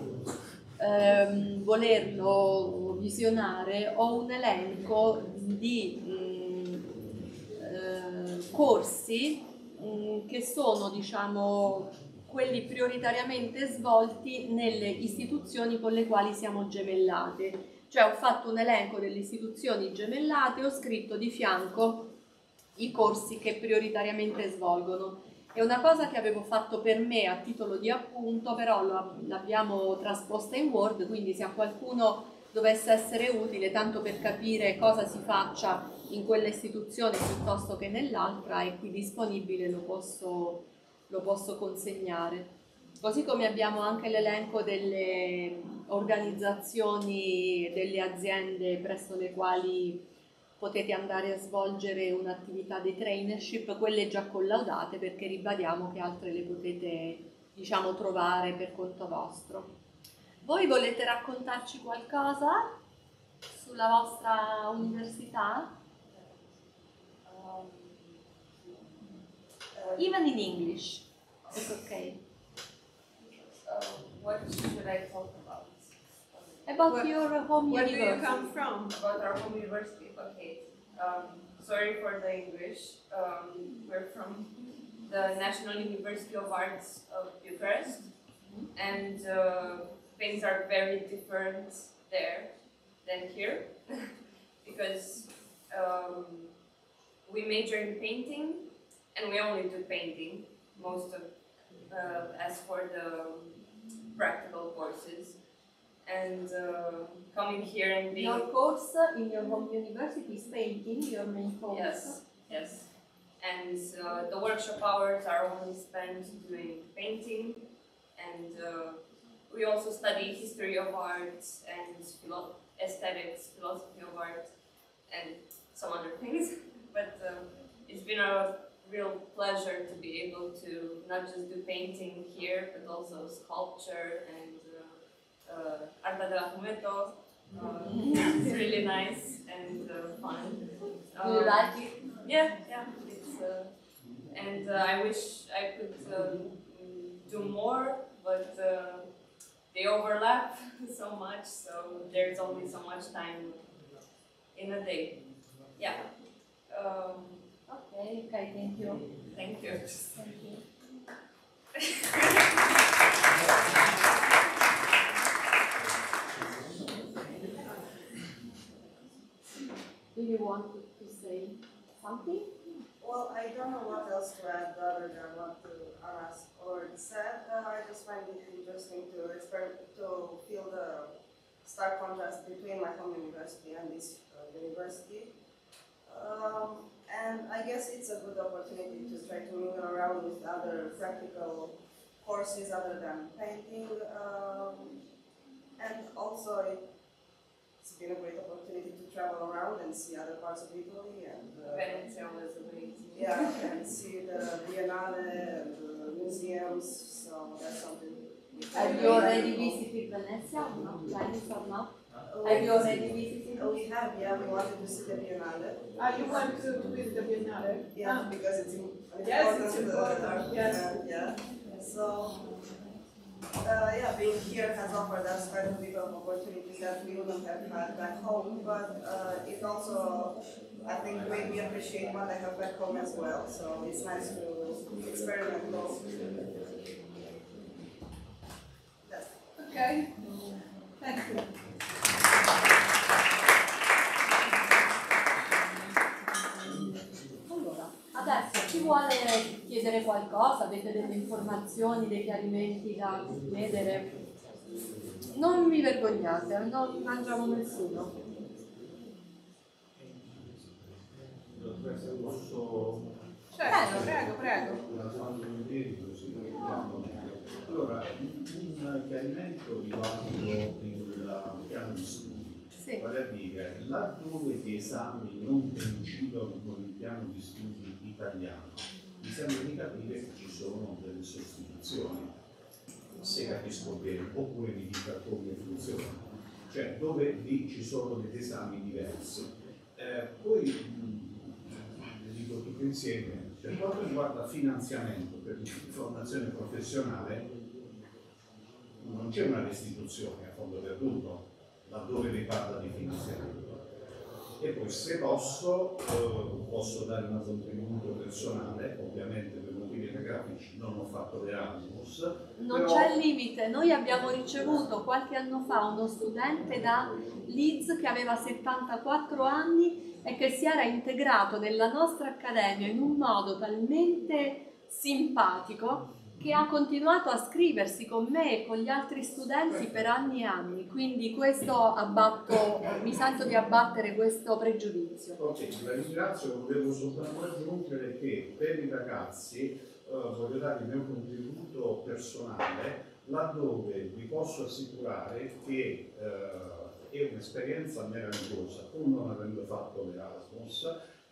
ehm, volerlo visionare ho un elenco di corsi mm, che sono diciamo quelli prioritariamente svolti nelle istituzioni con le quali siamo gemellate. Cioè ho fatto un elenco delle istituzioni gemellate e ho scritto di fianco i corsi che prioritariamente svolgono. È una cosa che avevo fatto per me a titolo di appunto, però l'abbiamo trasposta in Word, quindi se a qualcuno dovesse essere utile, tanto per capire cosa si faccia in quella istituzione piuttosto che nell'altra, è qui disponibile, lo posso, lo posso consegnare. Così come abbiamo anche l'elenco delle organizzazioni delle aziende presso le quali potete andare a svolgere un'attività di traineeship, quelle già collaudate perché ribadiamo che altre le potete diciamo trovare per conto vostro. Voi volete raccontarci qualcosa sulla vostra università? Even in English, it's okay. Uh, what should I talk about? About Where- your home Where do you come from? About our home university? Okay. Um, sorry for the English. Um, we're from the National University of Arts of Bucharest, and uh, things are very different there than here because um, we major in painting and we only do painting most of uh, as for the practical courses. And uh, coming here and being Your course in your home university is painting, your main course. Yes, yes. And uh, the workshop hours are only spent doing painting, and uh, we also study history of art and philo- aesthetics, philosophy of art, and some other things. But um, it's been a real pleasure to be able to not just do painting here, but also sculpture and uh, uh, Arta della Fumeto. Uh, it's really nice and uh, fun. Do you Um, like it? yeah, yeah. It's uh, and uh, I wish I could um, do more, but uh, they overlap so much, so there's only so much time in a day. Yeah. Okay, okay, thank you. thank you. Thank you. Do you want to, to say something? Well, I don't know what else to add other than what Aras already said. Uh, I just find it interesting to experiment, to feel the stark contrast between my home university and this uh, university. Um, and I guess it's a good opportunity to try to mingle around with other practical courses other than painting. Um, and also, it, it's been a great opportunity to travel around and see other parts of Italy and uh, Venezia was amazing. yeah, and see the Biennale and the museums, so that's something. Have you really already do. visited Venezia or not? Venice or not? Have you already visited? Oh, we have, yeah, we wanted to see the Biennale. Ah, you want to, visit the Biennale? Yeah, because it's im- an Yes, it's important, important, uh, yes. yeah. So, uh, yeah, being here has offered us quite a bit of opportunities that we wouldn't have had back home, but uh, it also, I think, made me appreciate what I have back home as well. So it's nice to experiment both. That's Okay, thank you. Vuole chiedere qualcosa, avete delle informazioni, dei chiarimenti da chiedere? Non vi vergognate, non mangiamo nessuno. Certo, prego, prego. Allora, un chiarimento riguardo il piano di studi. Sì. Vale a dire, laddove gli esami non coincidono con il piano di studi italiano, mi sembra di capire che ci sono delle sostituzioni, se capisco bene, oppure mi dica come funziona. Cioè, dove lì ci sono degli esami diversi. Eh, poi, mh, le dico tutto insieme, per quanto riguarda finanziamento per l'informazione professionale, non c'è una restituzione a fondo perduto laddove vi parla di finanziamento. E poi se posso, eh, posso dare un contributo personale, ovviamente per motivi anagrafici non ho fatto l'Erasmus. Non però- c'è limite, noi abbiamo ricevuto qualche anno fa uno studente da Leeds che aveva 74 anni e che si era integrato nella nostra accademia in un modo talmente simpatico che ha continuato a scriversi con me e con gli altri studenti per anni e anni, quindi questo abbatto, mi sento di abbattere questo pregiudizio. Ok, la ringrazio, volevo soltanto aggiungere che per i ragazzi eh, voglio dare il mio contributo personale laddove vi posso assicurare che eh, è un'esperienza meravigliosa, pur non avendo fatto l'Erasmus,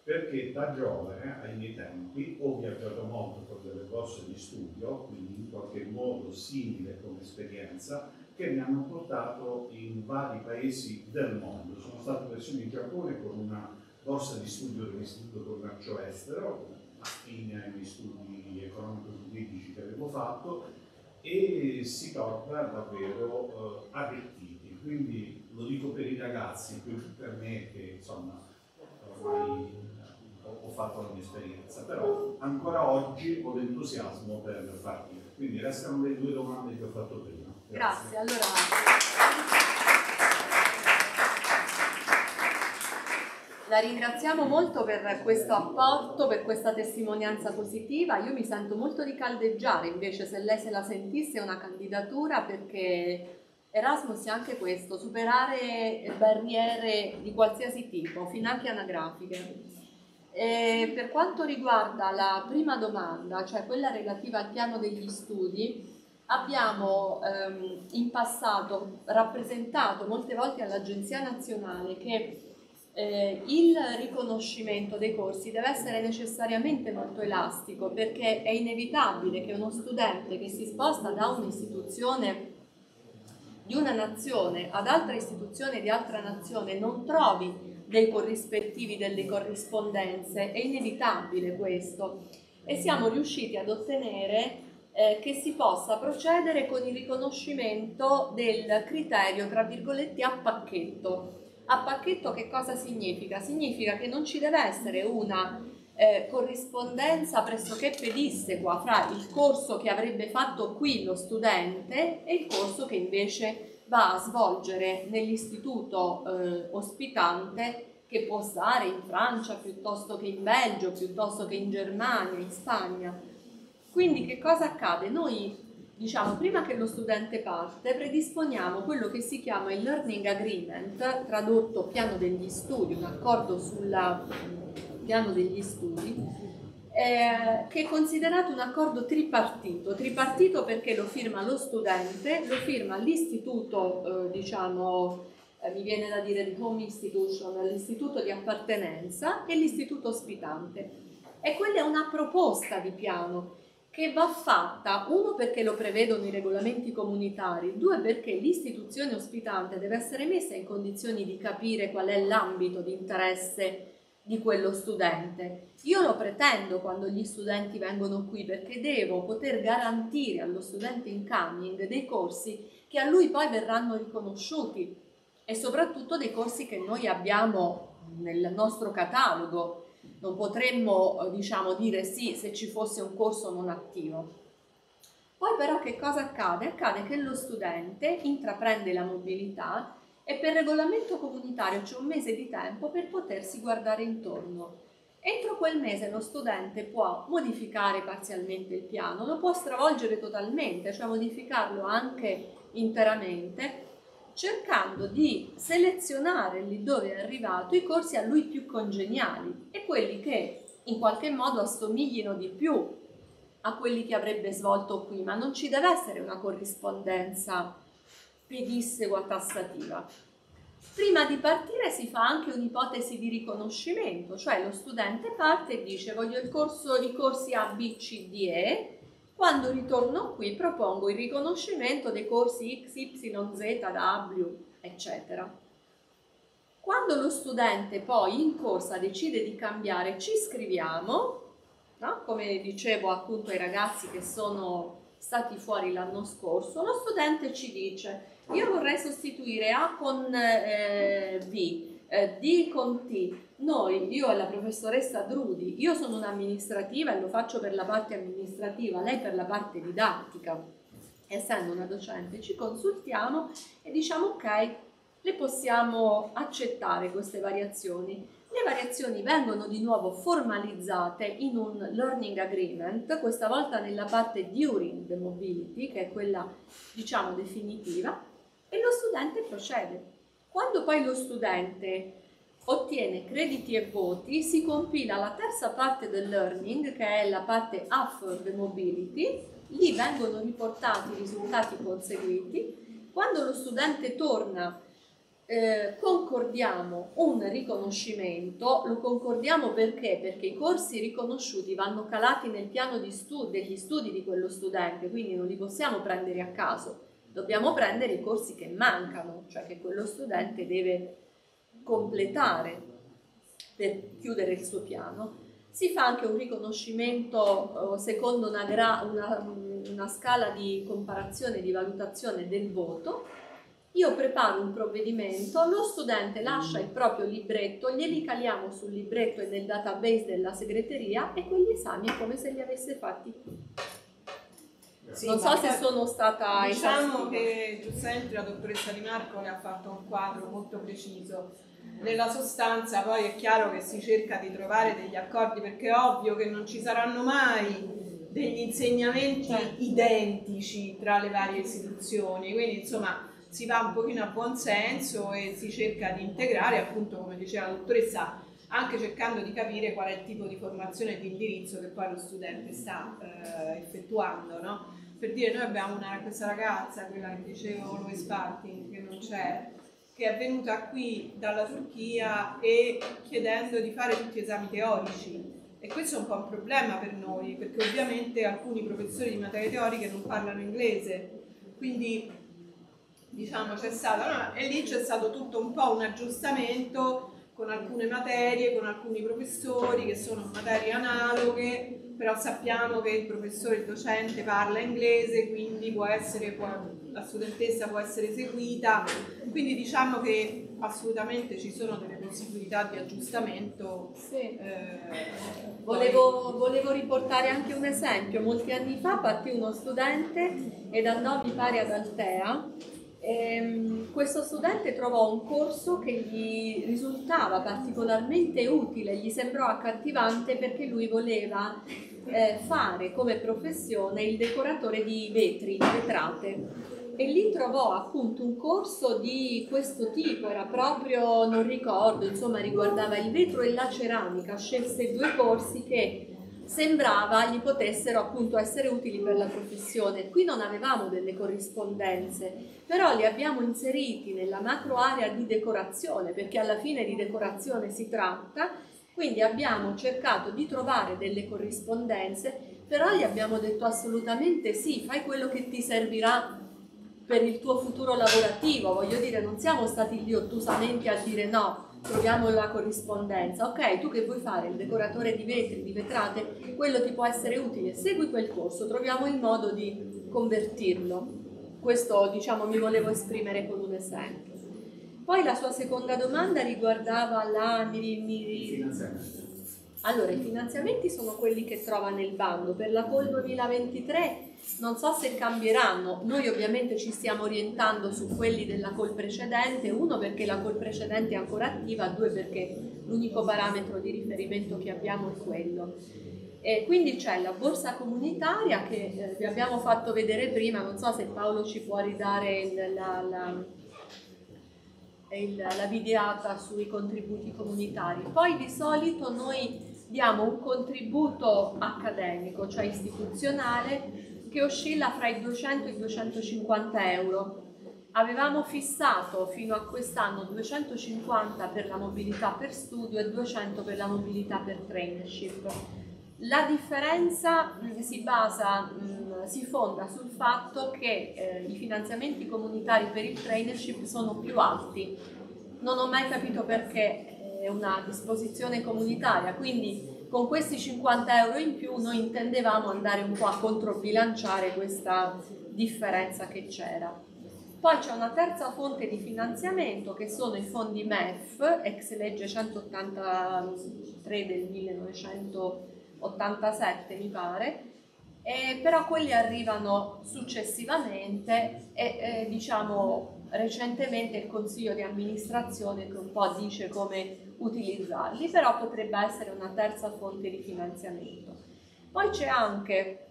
perché da giovane, ai miei tempi, ho viaggiato molto con delle borse di studio, quindi in qualche modo simile come esperienza, che mi hanno portato in vari paesi del mondo. Sono stato persino in Giappone con una borsa di studio dell'Istituto Commercio Estero, affine ai miei studi economico-giuridici che avevo fatto, e si torna davvero eh, arricchiti. Quindi lo dico per i ragazzi, più per me che insomma ormai ho, fatto la mia esperienza, però ancora oggi ho l'entusiasmo per partire. Quindi restano le due domande che ho fatto prima. Grazie, allora La ringraziamo molto per questo apporto, per questa testimonianza positiva. Io mi sento molto di caldeggiare invece se lei se la sentisse una candidatura perché Erasmus è anche questo, superare barriere di qualsiasi tipo, finanche anagrafiche. E per quanto riguarda la prima domanda, cioè quella relativa al piano degli studi, abbiamo ehm, in passato rappresentato molte volte all'Agenzia Nazionale che eh, il riconoscimento dei corsi deve essere necessariamente molto elastico perché è inevitabile che uno studente che si sposta da un'istituzione di una nazione ad altra istituzione di altra nazione non trovi dei corrispettivi, delle corrispondenze, è inevitabile questo e siamo riusciti ad ottenere eh, che si possa procedere con il riconoscimento del criterio, tra virgolette, a pacchetto. A pacchetto che cosa significa? Significa che non ci deve essere una eh, corrispondenza pressoché pedissequa fra il corso che avrebbe fatto qui lo studente e il corso che invece va a svolgere nell'istituto eh, ospitante che può stare in Francia piuttosto che in Belgio, piuttosto che in Germania, in Spagna. Quindi che cosa accade? Noi diciamo prima che lo studente parte predisponiamo quello che si chiama il learning agreement, tradotto piano degli studi, un accordo sul piano degli studi, eh, che è considerato un accordo tripartito, tripartito perché lo firma lo studente, lo firma l'istituto, eh, diciamo, eh, mi viene da dire il home institution, l'istituto di appartenenza e l'istituto ospitante. E quella è una proposta di piano che va fatta, uno perché lo prevedono i regolamenti comunitari, due perché l'istituzione ospitante deve essere messa in condizioni di capire qual è l'ambito di interesse di quello studente. Io lo pretendo quando gli studenti vengono qui perché devo poter garantire allo studente incoming dei corsi che a lui poi verranno riconosciuti e soprattutto dei corsi che noi abbiamo nel nostro catalogo non potremmo eh, diciamo, dire sì se ci fosse un corso non attivo. Poi però che cosa accade? Accade che lo studente intraprende la mobilità e per regolamento comunitario c'è un mese di tempo per potersi guardare intorno. Entro quel mese lo studente può modificare parzialmente il piano, lo può stravolgere totalmente, cioè modificarlo anche interamente cercando di selezionare lì dove è arrivato i corsi a lui più congeniali e quelli che in qualche modo assomiglino di più a quelli che avrebbe svolto qui, ma non ci deve essere una corrispondenza pedissegua tassativa. Prima di partire si fa anche un'ipotesi di riconoscimento, cioè lo studente parte e dice voglio il corso, i corsi A, B, C, D, E, quando ritorno qui propongo il riconoscimento dei corsi X, Y, Z, W, eccetera. Quando lo studente poi in corsa decide di cambiare, ci scriviamo, no? come dicevo appunto ai ragazzi che sono stati fuori l'anno scorso, lo studente ci dice io vorrei sostituire A con eh, B, eh, D con T. Noi, io e la professoressa Drudi, io sono un'amministrativa e lo faccio per la parte amministrativa, lei per la parte didattica, essendo una docente, ci consultiamo e diciamo ok, le possiamo accettare queste variazioni. Le variazioni vengono di nuovo formalizzate in un learning agreement, questa volta nella parte during the mobility, che è quella diciamo definitiva, e lo studente procede. Quando poi lo studente ottiene crediti e voti, si compila la terza parte del learning, che è la parte after the mobility, lì vengono riportati i risultati conseguiti. Quando lo studente torna eh, concordiamo un riconoscimento, lo concordiamo perché? Perché i corsi riconosciuti vanno calati nel piano di studi, degli studi di quello studente, quindi non li possiamo prendere a caso dobbiamo prendere i corsi che mancano, cioè che quello studente deve completare per chiudere il suo piano. Si fa anche un riconoscimento eh, secondo una, una, una scala di comparazione, di valutazione del voto. Io preparo un provvedimento, lo studente lascia il proprio libretto, glieli caliamo sul libretto e nel database della segreteria e quegli esami è come se li avesse fatti sì, non so se sono stata diciamo che giustamente la dottoressa Di Marco ne ha fatto un quadro molto preciso nella sostanza poi è chiaro che si cerca di trovare degli accordi perché è ovvio che non ci saranno mai degli insegnamenti identici tra le varie istituzioni, quindi insomma si va un pochino a buon senso e si cerca di integrare appunto come diceva la dottoressa anche cercando di capire qual è il tipo di formazione e di indirizzo che poi lo studente sta eh, effettuando. No? Per dire, noi abbiamo una, questa ragazza, quella che dicevo Lois Sparting, che non c'è, che è venuta qui dalla Turchia e chiedendo di fare tutti esami teorici. E questo è un po' un problema per noi, perché ovviamente alcuni professori di materie teoriche non parlano inglese, quindi diciamo c'è stato, no, e lì c'è stato tutto un po' un aggiustamento con alcune materie, con alcuni professori che sono materie analoghe, però sappiamo che il professore, il docente parla inglese, quindi può essere, può, la studentessa può essere seguita, quindi diciamo che assolutamente ci sono delle possibilità di aggiustamento. Sì. Eh, volevo, volevo, riportare anche un esempio, molti anni fa partì uno studente ed andò mi pare ad Altea Ehm, questo studente trovò un corso che gli risultava particolarmente utile, gli sembrò accattivante perché lui voleva eh, fare come professione il decoratore di vetri, vetrate. E lì trovò appunto un corso di questo tipo, era proprio, non ricordo, insomma riguardava il vetro e la ceramica, scelse due corsi che sembrava gli potessero appunto essere utili per la professione. Qui non avevamo delle corrispondenze, però li abbiamo inseriti nella macro area di decorazione, perché alla fine di decorazione si tratta, quindi abbiamo cercato di trovare delle corrispondenze, però gli abbiamo detto assolutamente sì, fai quello che ti servirà per il tuo futuro lavorativo, voglio dire, non siamo stati lì ottusamente a dire no, troviamo la corrispondenza. Ok, tu che vuoi fare il decoratore di vetri, di vetrate, quello ti può essere utile, segui quel corso, troviamo il modo di convertirlo. Questo diciamo mi volevo esprimere con un esempio. Poi la sua seconda domanda riguardava la... Mi, mi... Allora, i finanziamenti sono quelli che trova nel bando. Per la Col 2023 non so se cambieranno, noi ovviamente ci stiamo orientando su quelli della call precedente, uno perché la call precedente è ancora attiva, due perché l'unico parametro di riferimento che abbiamo è quello. E quindi c'è la borsa comunitaria che eh, vi abbiamo fatto vedere prima, non so se Paolo ci può ridare il, la, la, la videata sui contributi comunitari. Poi di solito noi diamo un contributo accademico, cioè istituzionale, che oscilla fra i 200 e i 250 euro. Avevamo fissato fino a quest'anno 250 per la mobilità per studio e 200 per la mobilità per traineeship. La differenza mh, si basa, mh, si fonda sul fatto che eh, i finanziamenti comunitari per il traineeship sono più alti. Non ho mai capito perché è una disposizione comunitaria, quindi con questi 50 euro in più noi intendevamo andare un po' a controbilanciare questa differenza che c'era. Poi c'è una terza fonte di finanziamento che sono i fondi MEF, ex legge 183 del 1987 mi pare, eh, però quelli arrivano successivamente e eh, diciamo recentemente il consiglio di amministrazione che un po' dice come utilizzarli, però potrebbe essere una terza fonte di finanziamento. Poi c'è anche,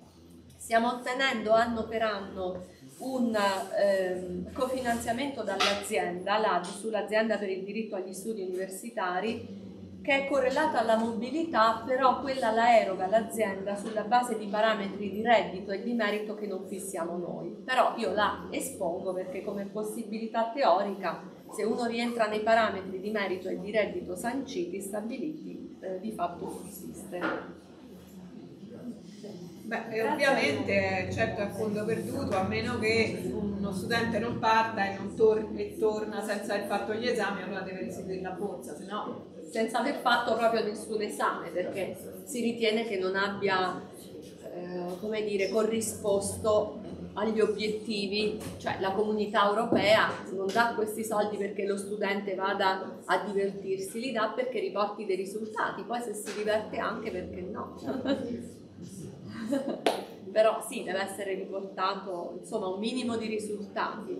stiamo ottenendo anno per anno un ehm, cofinanziamento dall'azienda, l'AD sull'azienda per il diritto agli studi universitari, che è correlata alla mobilità, però quella la eroga l'azienda sulla base di parametri di reddito e di merito che non fissiamo noi. Però io la espongo perché come possibilità teorica se uno rientra nei parametri di merito e di reddito sanciti, stabiliti, eh, di fatto sussiste. Beh, ovviamente certo è a fondo perduto, a meno che uno studente non parta e, non tor- e torna senza aver fatto gli esami, allora deve restituire la borsa, se no senza aver fatto proprio nessun esame, perché si ritiene che non abbia eh, come dire, corrisposto agli obiettivi, cioè la comunità europea non dà questi soldi perché lo studente vada a divertirsi, li dà perché riporti dei risultati, poi se si diverte anche perché no. Però sì, deve essere riportato insomma un minimo di risultati,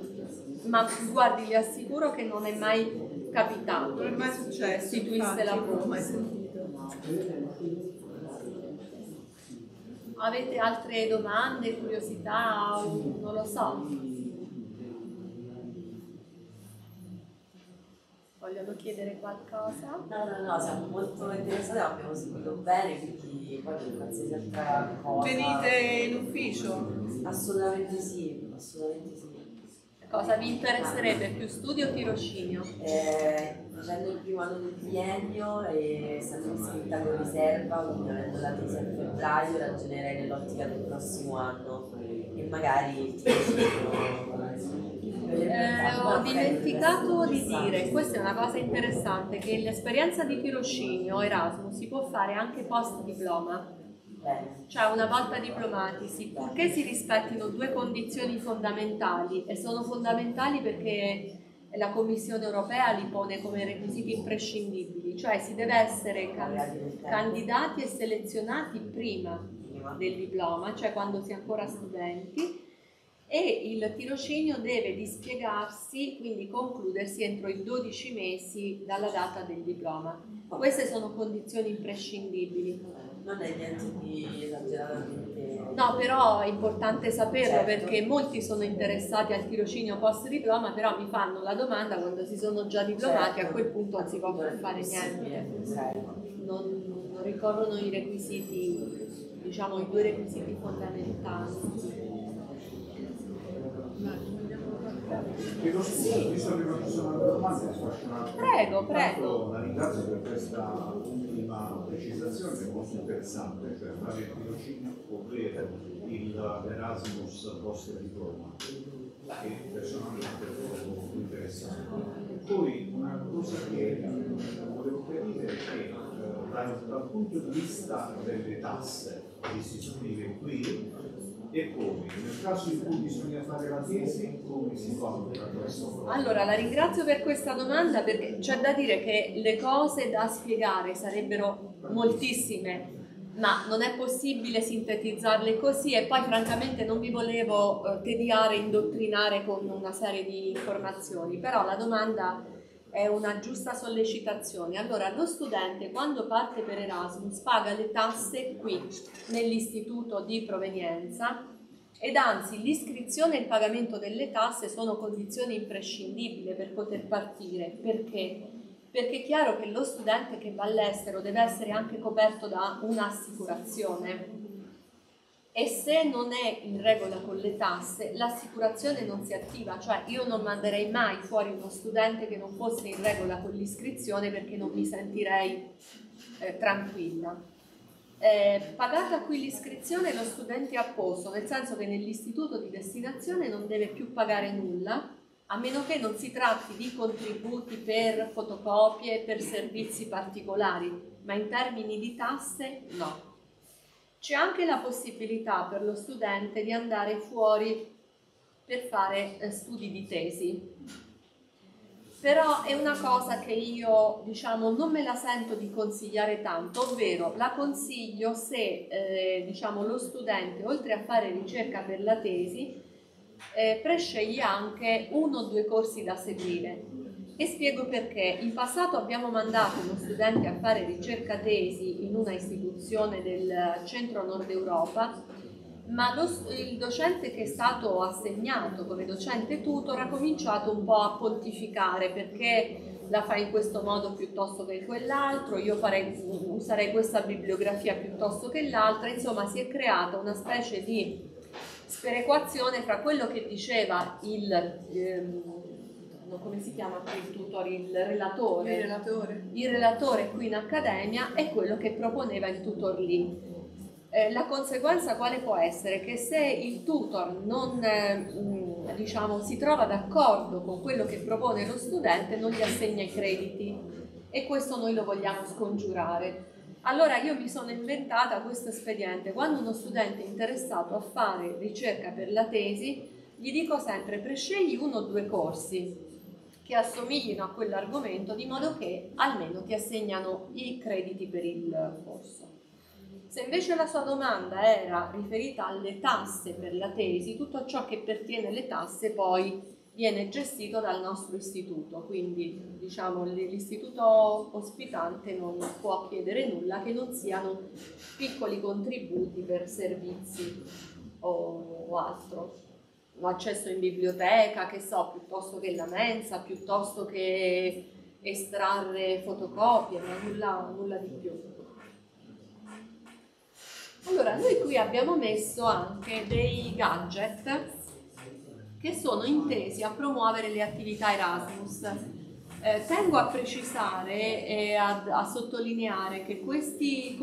ma guardi, vi assicuro che non è mai capitato. Non è mai successo, istituisse la infatti, non l'ho mai borsa. sentito. Avete altre domande, curiosità, o non lo so? Vogliono chiedere qualcosa? No, no, no, siamo molto interessati, abbiamo seguito bene, quindi poi per qualsiasi altra cosa. Venite in ufficio? Assolutamente sì, assolutamente sì. Cosa vi interesserebbe più studio o tirocinio? Eh, facendo il primo anno del biennio e essendo iscritta con riserva, quindi avendo la tesi a febbraio, ragionerei nell'ottica del prossimo anno e magari tirocinio. Eh, ho dimenticato di dire, questa è una cosa interessante, che l'esperienza di tirocinio Erasmus si può fare anche post diploma. Cioè una volta diplomati, sì, purché si rispettino due condizioni fondamentali e sono fondamentali perché la Commissione europea li pone come requisiti imprescindibili, cioè si deve essere can- candidati e selezionati prima del diploma, cioè quando si è ancora studenti e il tirocinio deve dispiegarsi, quindi concludersi entro i 12 mesi dalla data del diploma. Queste sono condizioni imprescindibili. Non è niente di esageratamente. No, però è importante saperlo Certo. perché molti sono interessati al tirocinio post diploma, però mi fanno la domanda quando si sono già diplomati, Certo. a quel punto non si può più fare niente. Non, non ricorrono i requisiti, diciamo i due requisiti fondamentali. Chiedo scusa, visto che non ci sono faccio una Prego, prego. Intanto La ringrazio per questa ultima precisazione è molto interessante, cioè fare il tirocinio ovvero il Erasmus post diploma, che personalmente trovo molto interessante. Poi una cosa che eh, volevo chiarire è che eh, dal, dal punto di vista delle tasse che si scrive qui e come, nel caso in cui bisogna fare la tesi, come si questo? Allora, la ringrazio per questa domanda perché c'è da dire che le cose da spiegare sarebbero moltissime, ma non è possibile sintetizzarle così e poi francamente non vi volevo eh, tediare, indottrinare con una serie di informazioni, però la domanda è una giusta sollecitazione. Allora, lo studente quando parte per Erasmus paga le tasse qui, nell'istituto di provenienza, ed anzi l'iscrizione e il pagamento delle tasse sono condizioni imprescindibili per poter partire. Perché? Perché è chiaro che lo studente che va all'estero deve essere anche coperto da un'assicurazione e se non è in regola con le tasse l'assicurazione non si attiva, cioè io non manderei mai fuori uno studente che non fosse in regola con l'iscrizione perché non mi sentirei eh, tranquilla. Eh, pagata qui l'iscrizione lo studente è a posto, nel senso che nell'istituto di destinazione non deve più pagare nulla, a meno che non si tratti di contributi per fotocopie, per servizi particolari, ma in termini di tasse no. C'è anche la possibilità per lo studente di andare fuori per fare eh, studi di tesi. Però è una cosa che io diciamo non me la sento di consigliare tanto, ovvero la consiglio se eh, diciamo, lo studente oltre a fare ricerca per la tesi eh, presceglie anche uno o due corsi da seguire. E spiego perché. In passato abbiamo mandato uno studente a fare ricerca tesi in una istituzione del centro nord Europa, ma lo, il docente che è stato assegnato come docente tutor ha cominciato un po' a pontificare perché la fa in questo modo piuttosto che in quell'altro, io farei, userei questa bibliografia piuttosto che l'altra, insomma si è creata una specie di sperequazione fra quello che diceva il, ehm, no, come si chiama qui il tutor, il relatore, Il relatore. il relatore qui in accademia e quello che proponeva il tutor lì. Eh, la conseguenza quale può essere? Che se il tutor non eh, diciamo, si trova d'accordo con quello che propone lo studente non gli assegna i crediti e questo noi lo vogliamo scongiurare. Allora io mi sono inventata questo espediente. Quando uno studente è interessato a fare ricerca per la tesi, gli dico sempre prescegli uno o due corsi che assomiglino a quell'argomento di modo che almeno ti assegnano i crediti per il corso. Se invece la sua domanda era riferita alle tasse per la tesi, tutto ciò che pertiene alle tasse poi viene gestito dal nostro istituto, quindi diciamo l'istituto ospitante non può chiedere nulla che non siano piccoli contributi per servizi o, altro, l'accesso in biblioteca, che so, piuttosto che la mensa, piuttosto che estrarre fotocopie, ma nulla, nulla di più. Allora, noi qui abbiamo messo anche dei gadget che sono intesi a promuovere le attività Erasmus. Eh, tengo a precisare e a, a sottolineare che questi,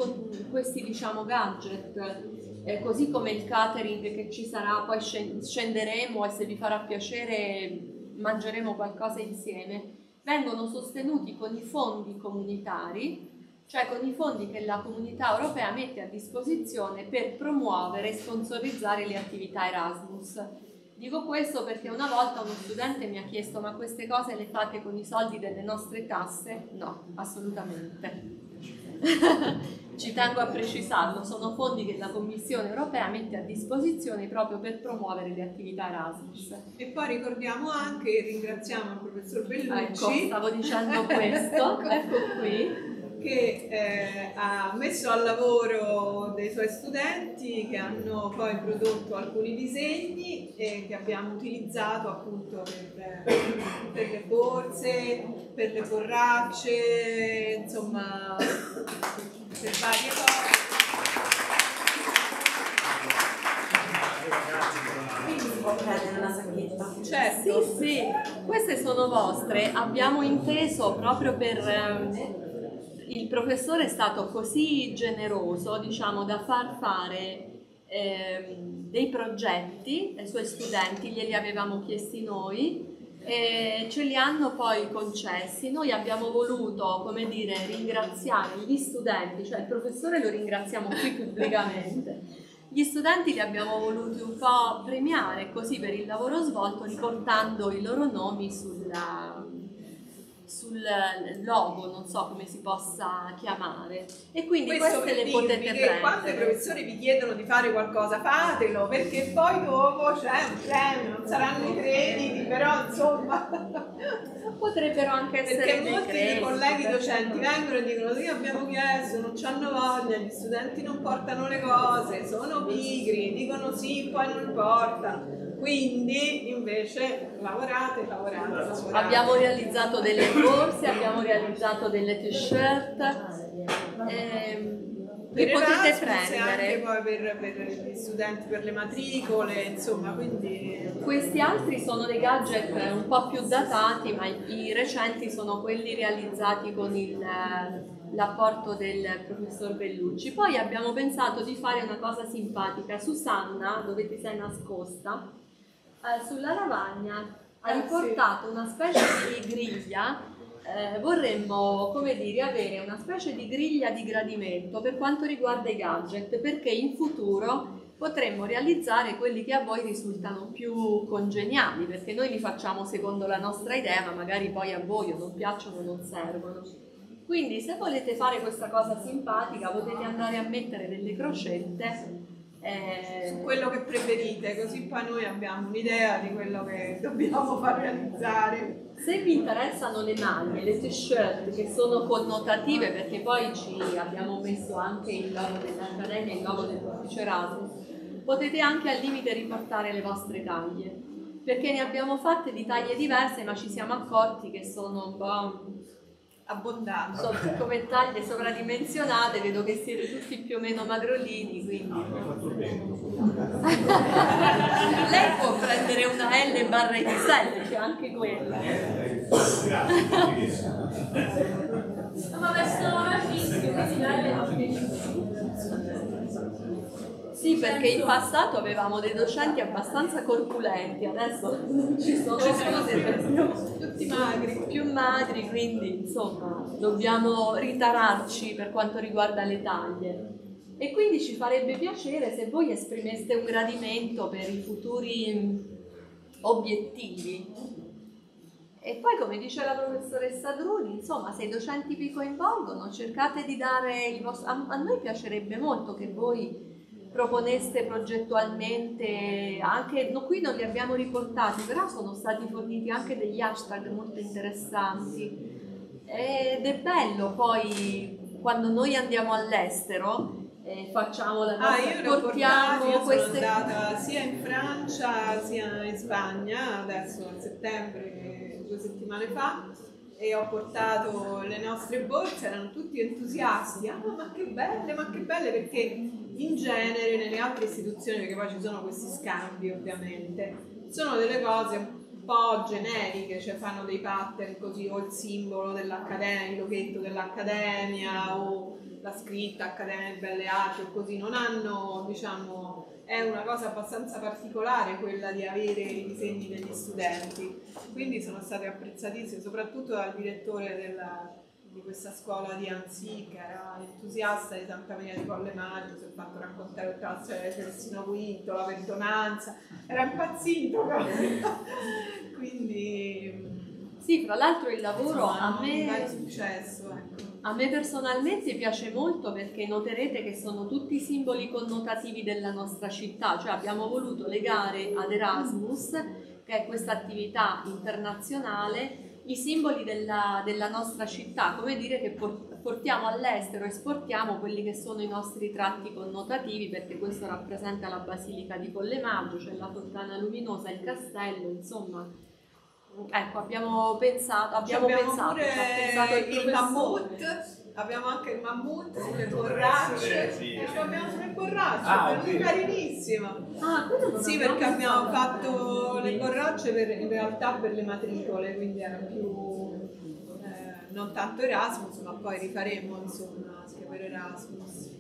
questi diciamo, gadget, eh, così come il catering che ci sarà, poi scenderemo e se vi farà piacere mangeremo qualcosa insieme, vengono sostenuti con i fondi comunitari, cioè con i fondi che la comunità europea mette a disposizione per promuovere e sponsorizzare le attività Erasmus. Dico questo perché una volta uno studente mi ha chiesto ma queste cose le fate con i soldi delle nostre tasse? No, assolutamente. Ci tengo a precisarlo, sono fondi che la Commissione europea mette a disposizione proprio per promuovere le attività Erasmus. E poi ricordiamo anche ringraziamo il professor Bellucci. Ecco, stavo dicendo questo, ecco qui che eh, ha messo al lavoro dei suoi studenti che hanno poi prodotto alcuni disegni e che abbiamo utilizzato appunto per, per le borse, per le borracce, insomma per varie cose. Certo, sì, sì, queste sono vostre. Abbiamo inteso proprio per ehm, il professore è stato così generoso, diciamo, da far fare eh, dei progetti ai suoi studenti, glieli avevamo chiesti noi e ce li hanno poi concessi. Noi abbiamo voluto, come dire, ringraziare gli studenti, cioè il professore lo ringraziamo qui pubblicamente. Gli studenti li abbiamo voluti un po' premiare così per il lavoro svolto riportando i loro nomi sulla, sul logo, non so come si possa chiamare. E quindi Questo queste le potete prendere. Quando i professori vi chiedono di fare qualcosa, fatelo, perché poi dopo c'è un premio, non saranno i crediti, però insomma... Potrebbero anche essere Perché molti crediti, colleghi docenti vengono e dicono sì abbiamo chiesto, non ci hanno voglia, gli studenti non portano le cose, sono pigri, dicono sì, poi non portano quindi invece lavorate, lavorate, lavorate. Abbiamo realizzato delle borse, abbiamo realizzato delle t-shirt. Ehm, che potete prendere. anche poi per, per gli studenti per le matricole, insomma, quindi Questi altri sono dei gadget un po' più datati, ma i, i recenti sono quelli realizzati con il, l'apporto del professor Bellucci. Poi abbiamo pensato di fare una cosa simpatica. Susanna, dove ti sei nascosta, eh, sulla lavagna ha Eh, riportato una specie di griglia. eh, vorremmo, come dire, avere una specie di griglia di gradimento per quanto riguarda i gadget, perché in futuro potremmo realizzare quelli che a voi risultano più congeniali, perché noi li facciamo secondo la nostra idea, ma magari poi a voi o non piacciono o non servono. Quindi se volete fare questa cosa simpatica potete andare a mettere delle crocette eh, su quello che preferite, così poi noi abbiamo un'idea di quello che dobbiamo far realizzare. Se vi interessano le maglie, le t-shirt che sono connotative, perché poi ci abbiamo messo anche il logo dell'Accademia e il logo del Erasmus, potete anche al limite riportare le vostre taglie, perché ne abbiamo fatte di taglie diverse, ma ci siamo accorti che sono un po' abbondanti. So, come taglie sovradimensionate, vedo che siete tutti più o meno magrolini, quindi... Lei può prendere una L barra XL, c'è anche quella. Ma verso la fischio, quindi la Sì, perché in passato avevamo dei docenti abbastanza corpulenti, adesso ci sono, ci sono tutti magri. più magri, quindi insomma dobbiamo ritararci per quanto riguarda le taglie. E quindi ci farebbe piacere se voi esprimeste un gradimento per i futuri obiettivi. E poi, come dice la professoressa Druni, insomma, se i docenti vi coinvolgono, cercate di dare il vostro... A, a noi piacerebbe molto che voi proponeste progettualmente anche, no, qui non li abbiamo riportati, però sono stati forniti anche degli hashtag molto interessanti. Ed è bello poi quando noi andiamo all'estero eh, facciamo la Ah, nostra, io ne ho portiamo io queste sono andata sia in Francia sia in Spagna, adesso a settembre, due settimane fa, e ho portato le nostre borse, erano tutti entusiasti, ah ma che belle, ma che belle, perché in genere nelle altre istituzioni, perché poi ci sono questi scambi ovviamente, sono delle cose un po' generiche, cioè fanno dei pattern così, o il simbolo dell'accademia, il loghetto dell'accademia, o la scritta Accademia di Belle Arti o così, non hanno, diciamo, è una cosa abbastanza particolare quella di avere i disegni degli studenti, quindi sono state apprezzatissime, soprattutto dal direttore della, di questa scuola di Anzi, che era entusiasta di Santa Maria di Colle Maggio, si è fatto raccontare la storia del Celestino V, la perdonanza, era impazzito proprio. quindi Sì, fra l'altro il lavoro insomma, a me, successo. Ecco. a me personalmente piace molto perché noterete che sono tutti simboli connotativi della nostra città, cioè abbiamo voluto legare ad Erasmus, che è questa attività internazionale, i simboli della, della nostra città, come dire che por- portiamo all'estero, esportiamo quelli che sono i nostri tratti connotativi, perché questo rappresenta la Basilica di Collemaggio, c'è la Fontana Luminosa, il castello, insomma. Ecco, abbiamo pensato, abbiamo, abbiamo pensato, pure pensato il il mammut, abbiamo anche il mammut sulle borracce, sì. ce l'abbiamo sulle borracce, Ah, è ok. carinissimo. Ah, Sì, abbiamo perché abbiamo fatto le borracce per, in realtà per le matricole, quindi era più eh, non tanto Erasmus, ma poi rifaremo insomma anche per Erasmus.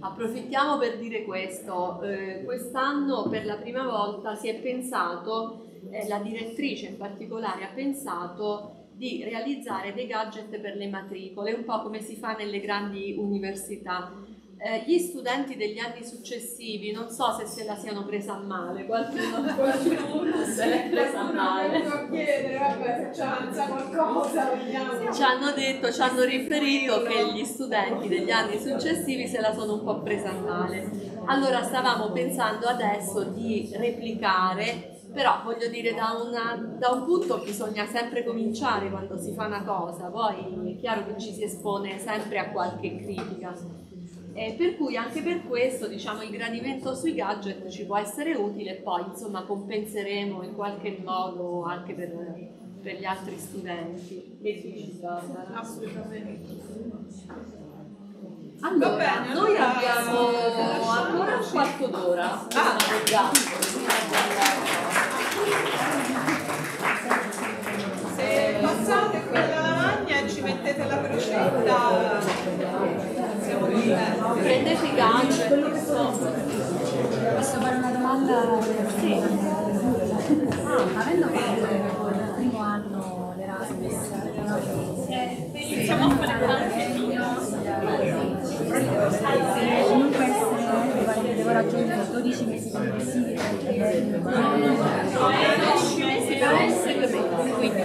Approfittiamo per dire questo, eh, quest'anno per la prima volta si è pensato, eh, la direttrice in particolare ha pensato di realizzare dei gadget per le matricole, un po' come si fa nelle grandi università. Eh, gli studenti degli anni successivi, non so se se la siano presa a male, qualcuno, qualcuno se l'è presa a male. chiedere, vabbè, se avanza qualcosa, vediamo. Ci hanno detto, ci hanno riferito che gli studenti degli anni successivi se la sono un po' presa a male. Allora stavamo pensando adesso di replicare, però voglio dire da, una- da un punto bisogna sempre cominciare quando si fa una cosa, poi è chiaro che ci si espone sempre a qualche critica. E per cui anche per questo diciamo il gradimento sui gadget ci può essere utile e poi insomma compenseremo in qualche modo anche per, per gli altri studenti. Che dici? Assolutamente. Allora, Va bene, noi allora, abbiamo ancora un quarto d'ora. Ah. Se passate qui alla lavagna e ci mettete la crocetta, siamo contenti. Prendete i insomma. Posso fare una domanda? Sì. Ah, avendo fatto il primo anno l'Erasmus, iniziamo a fare anche comunque essere devo raggiungere 12 mesi complessivi quindi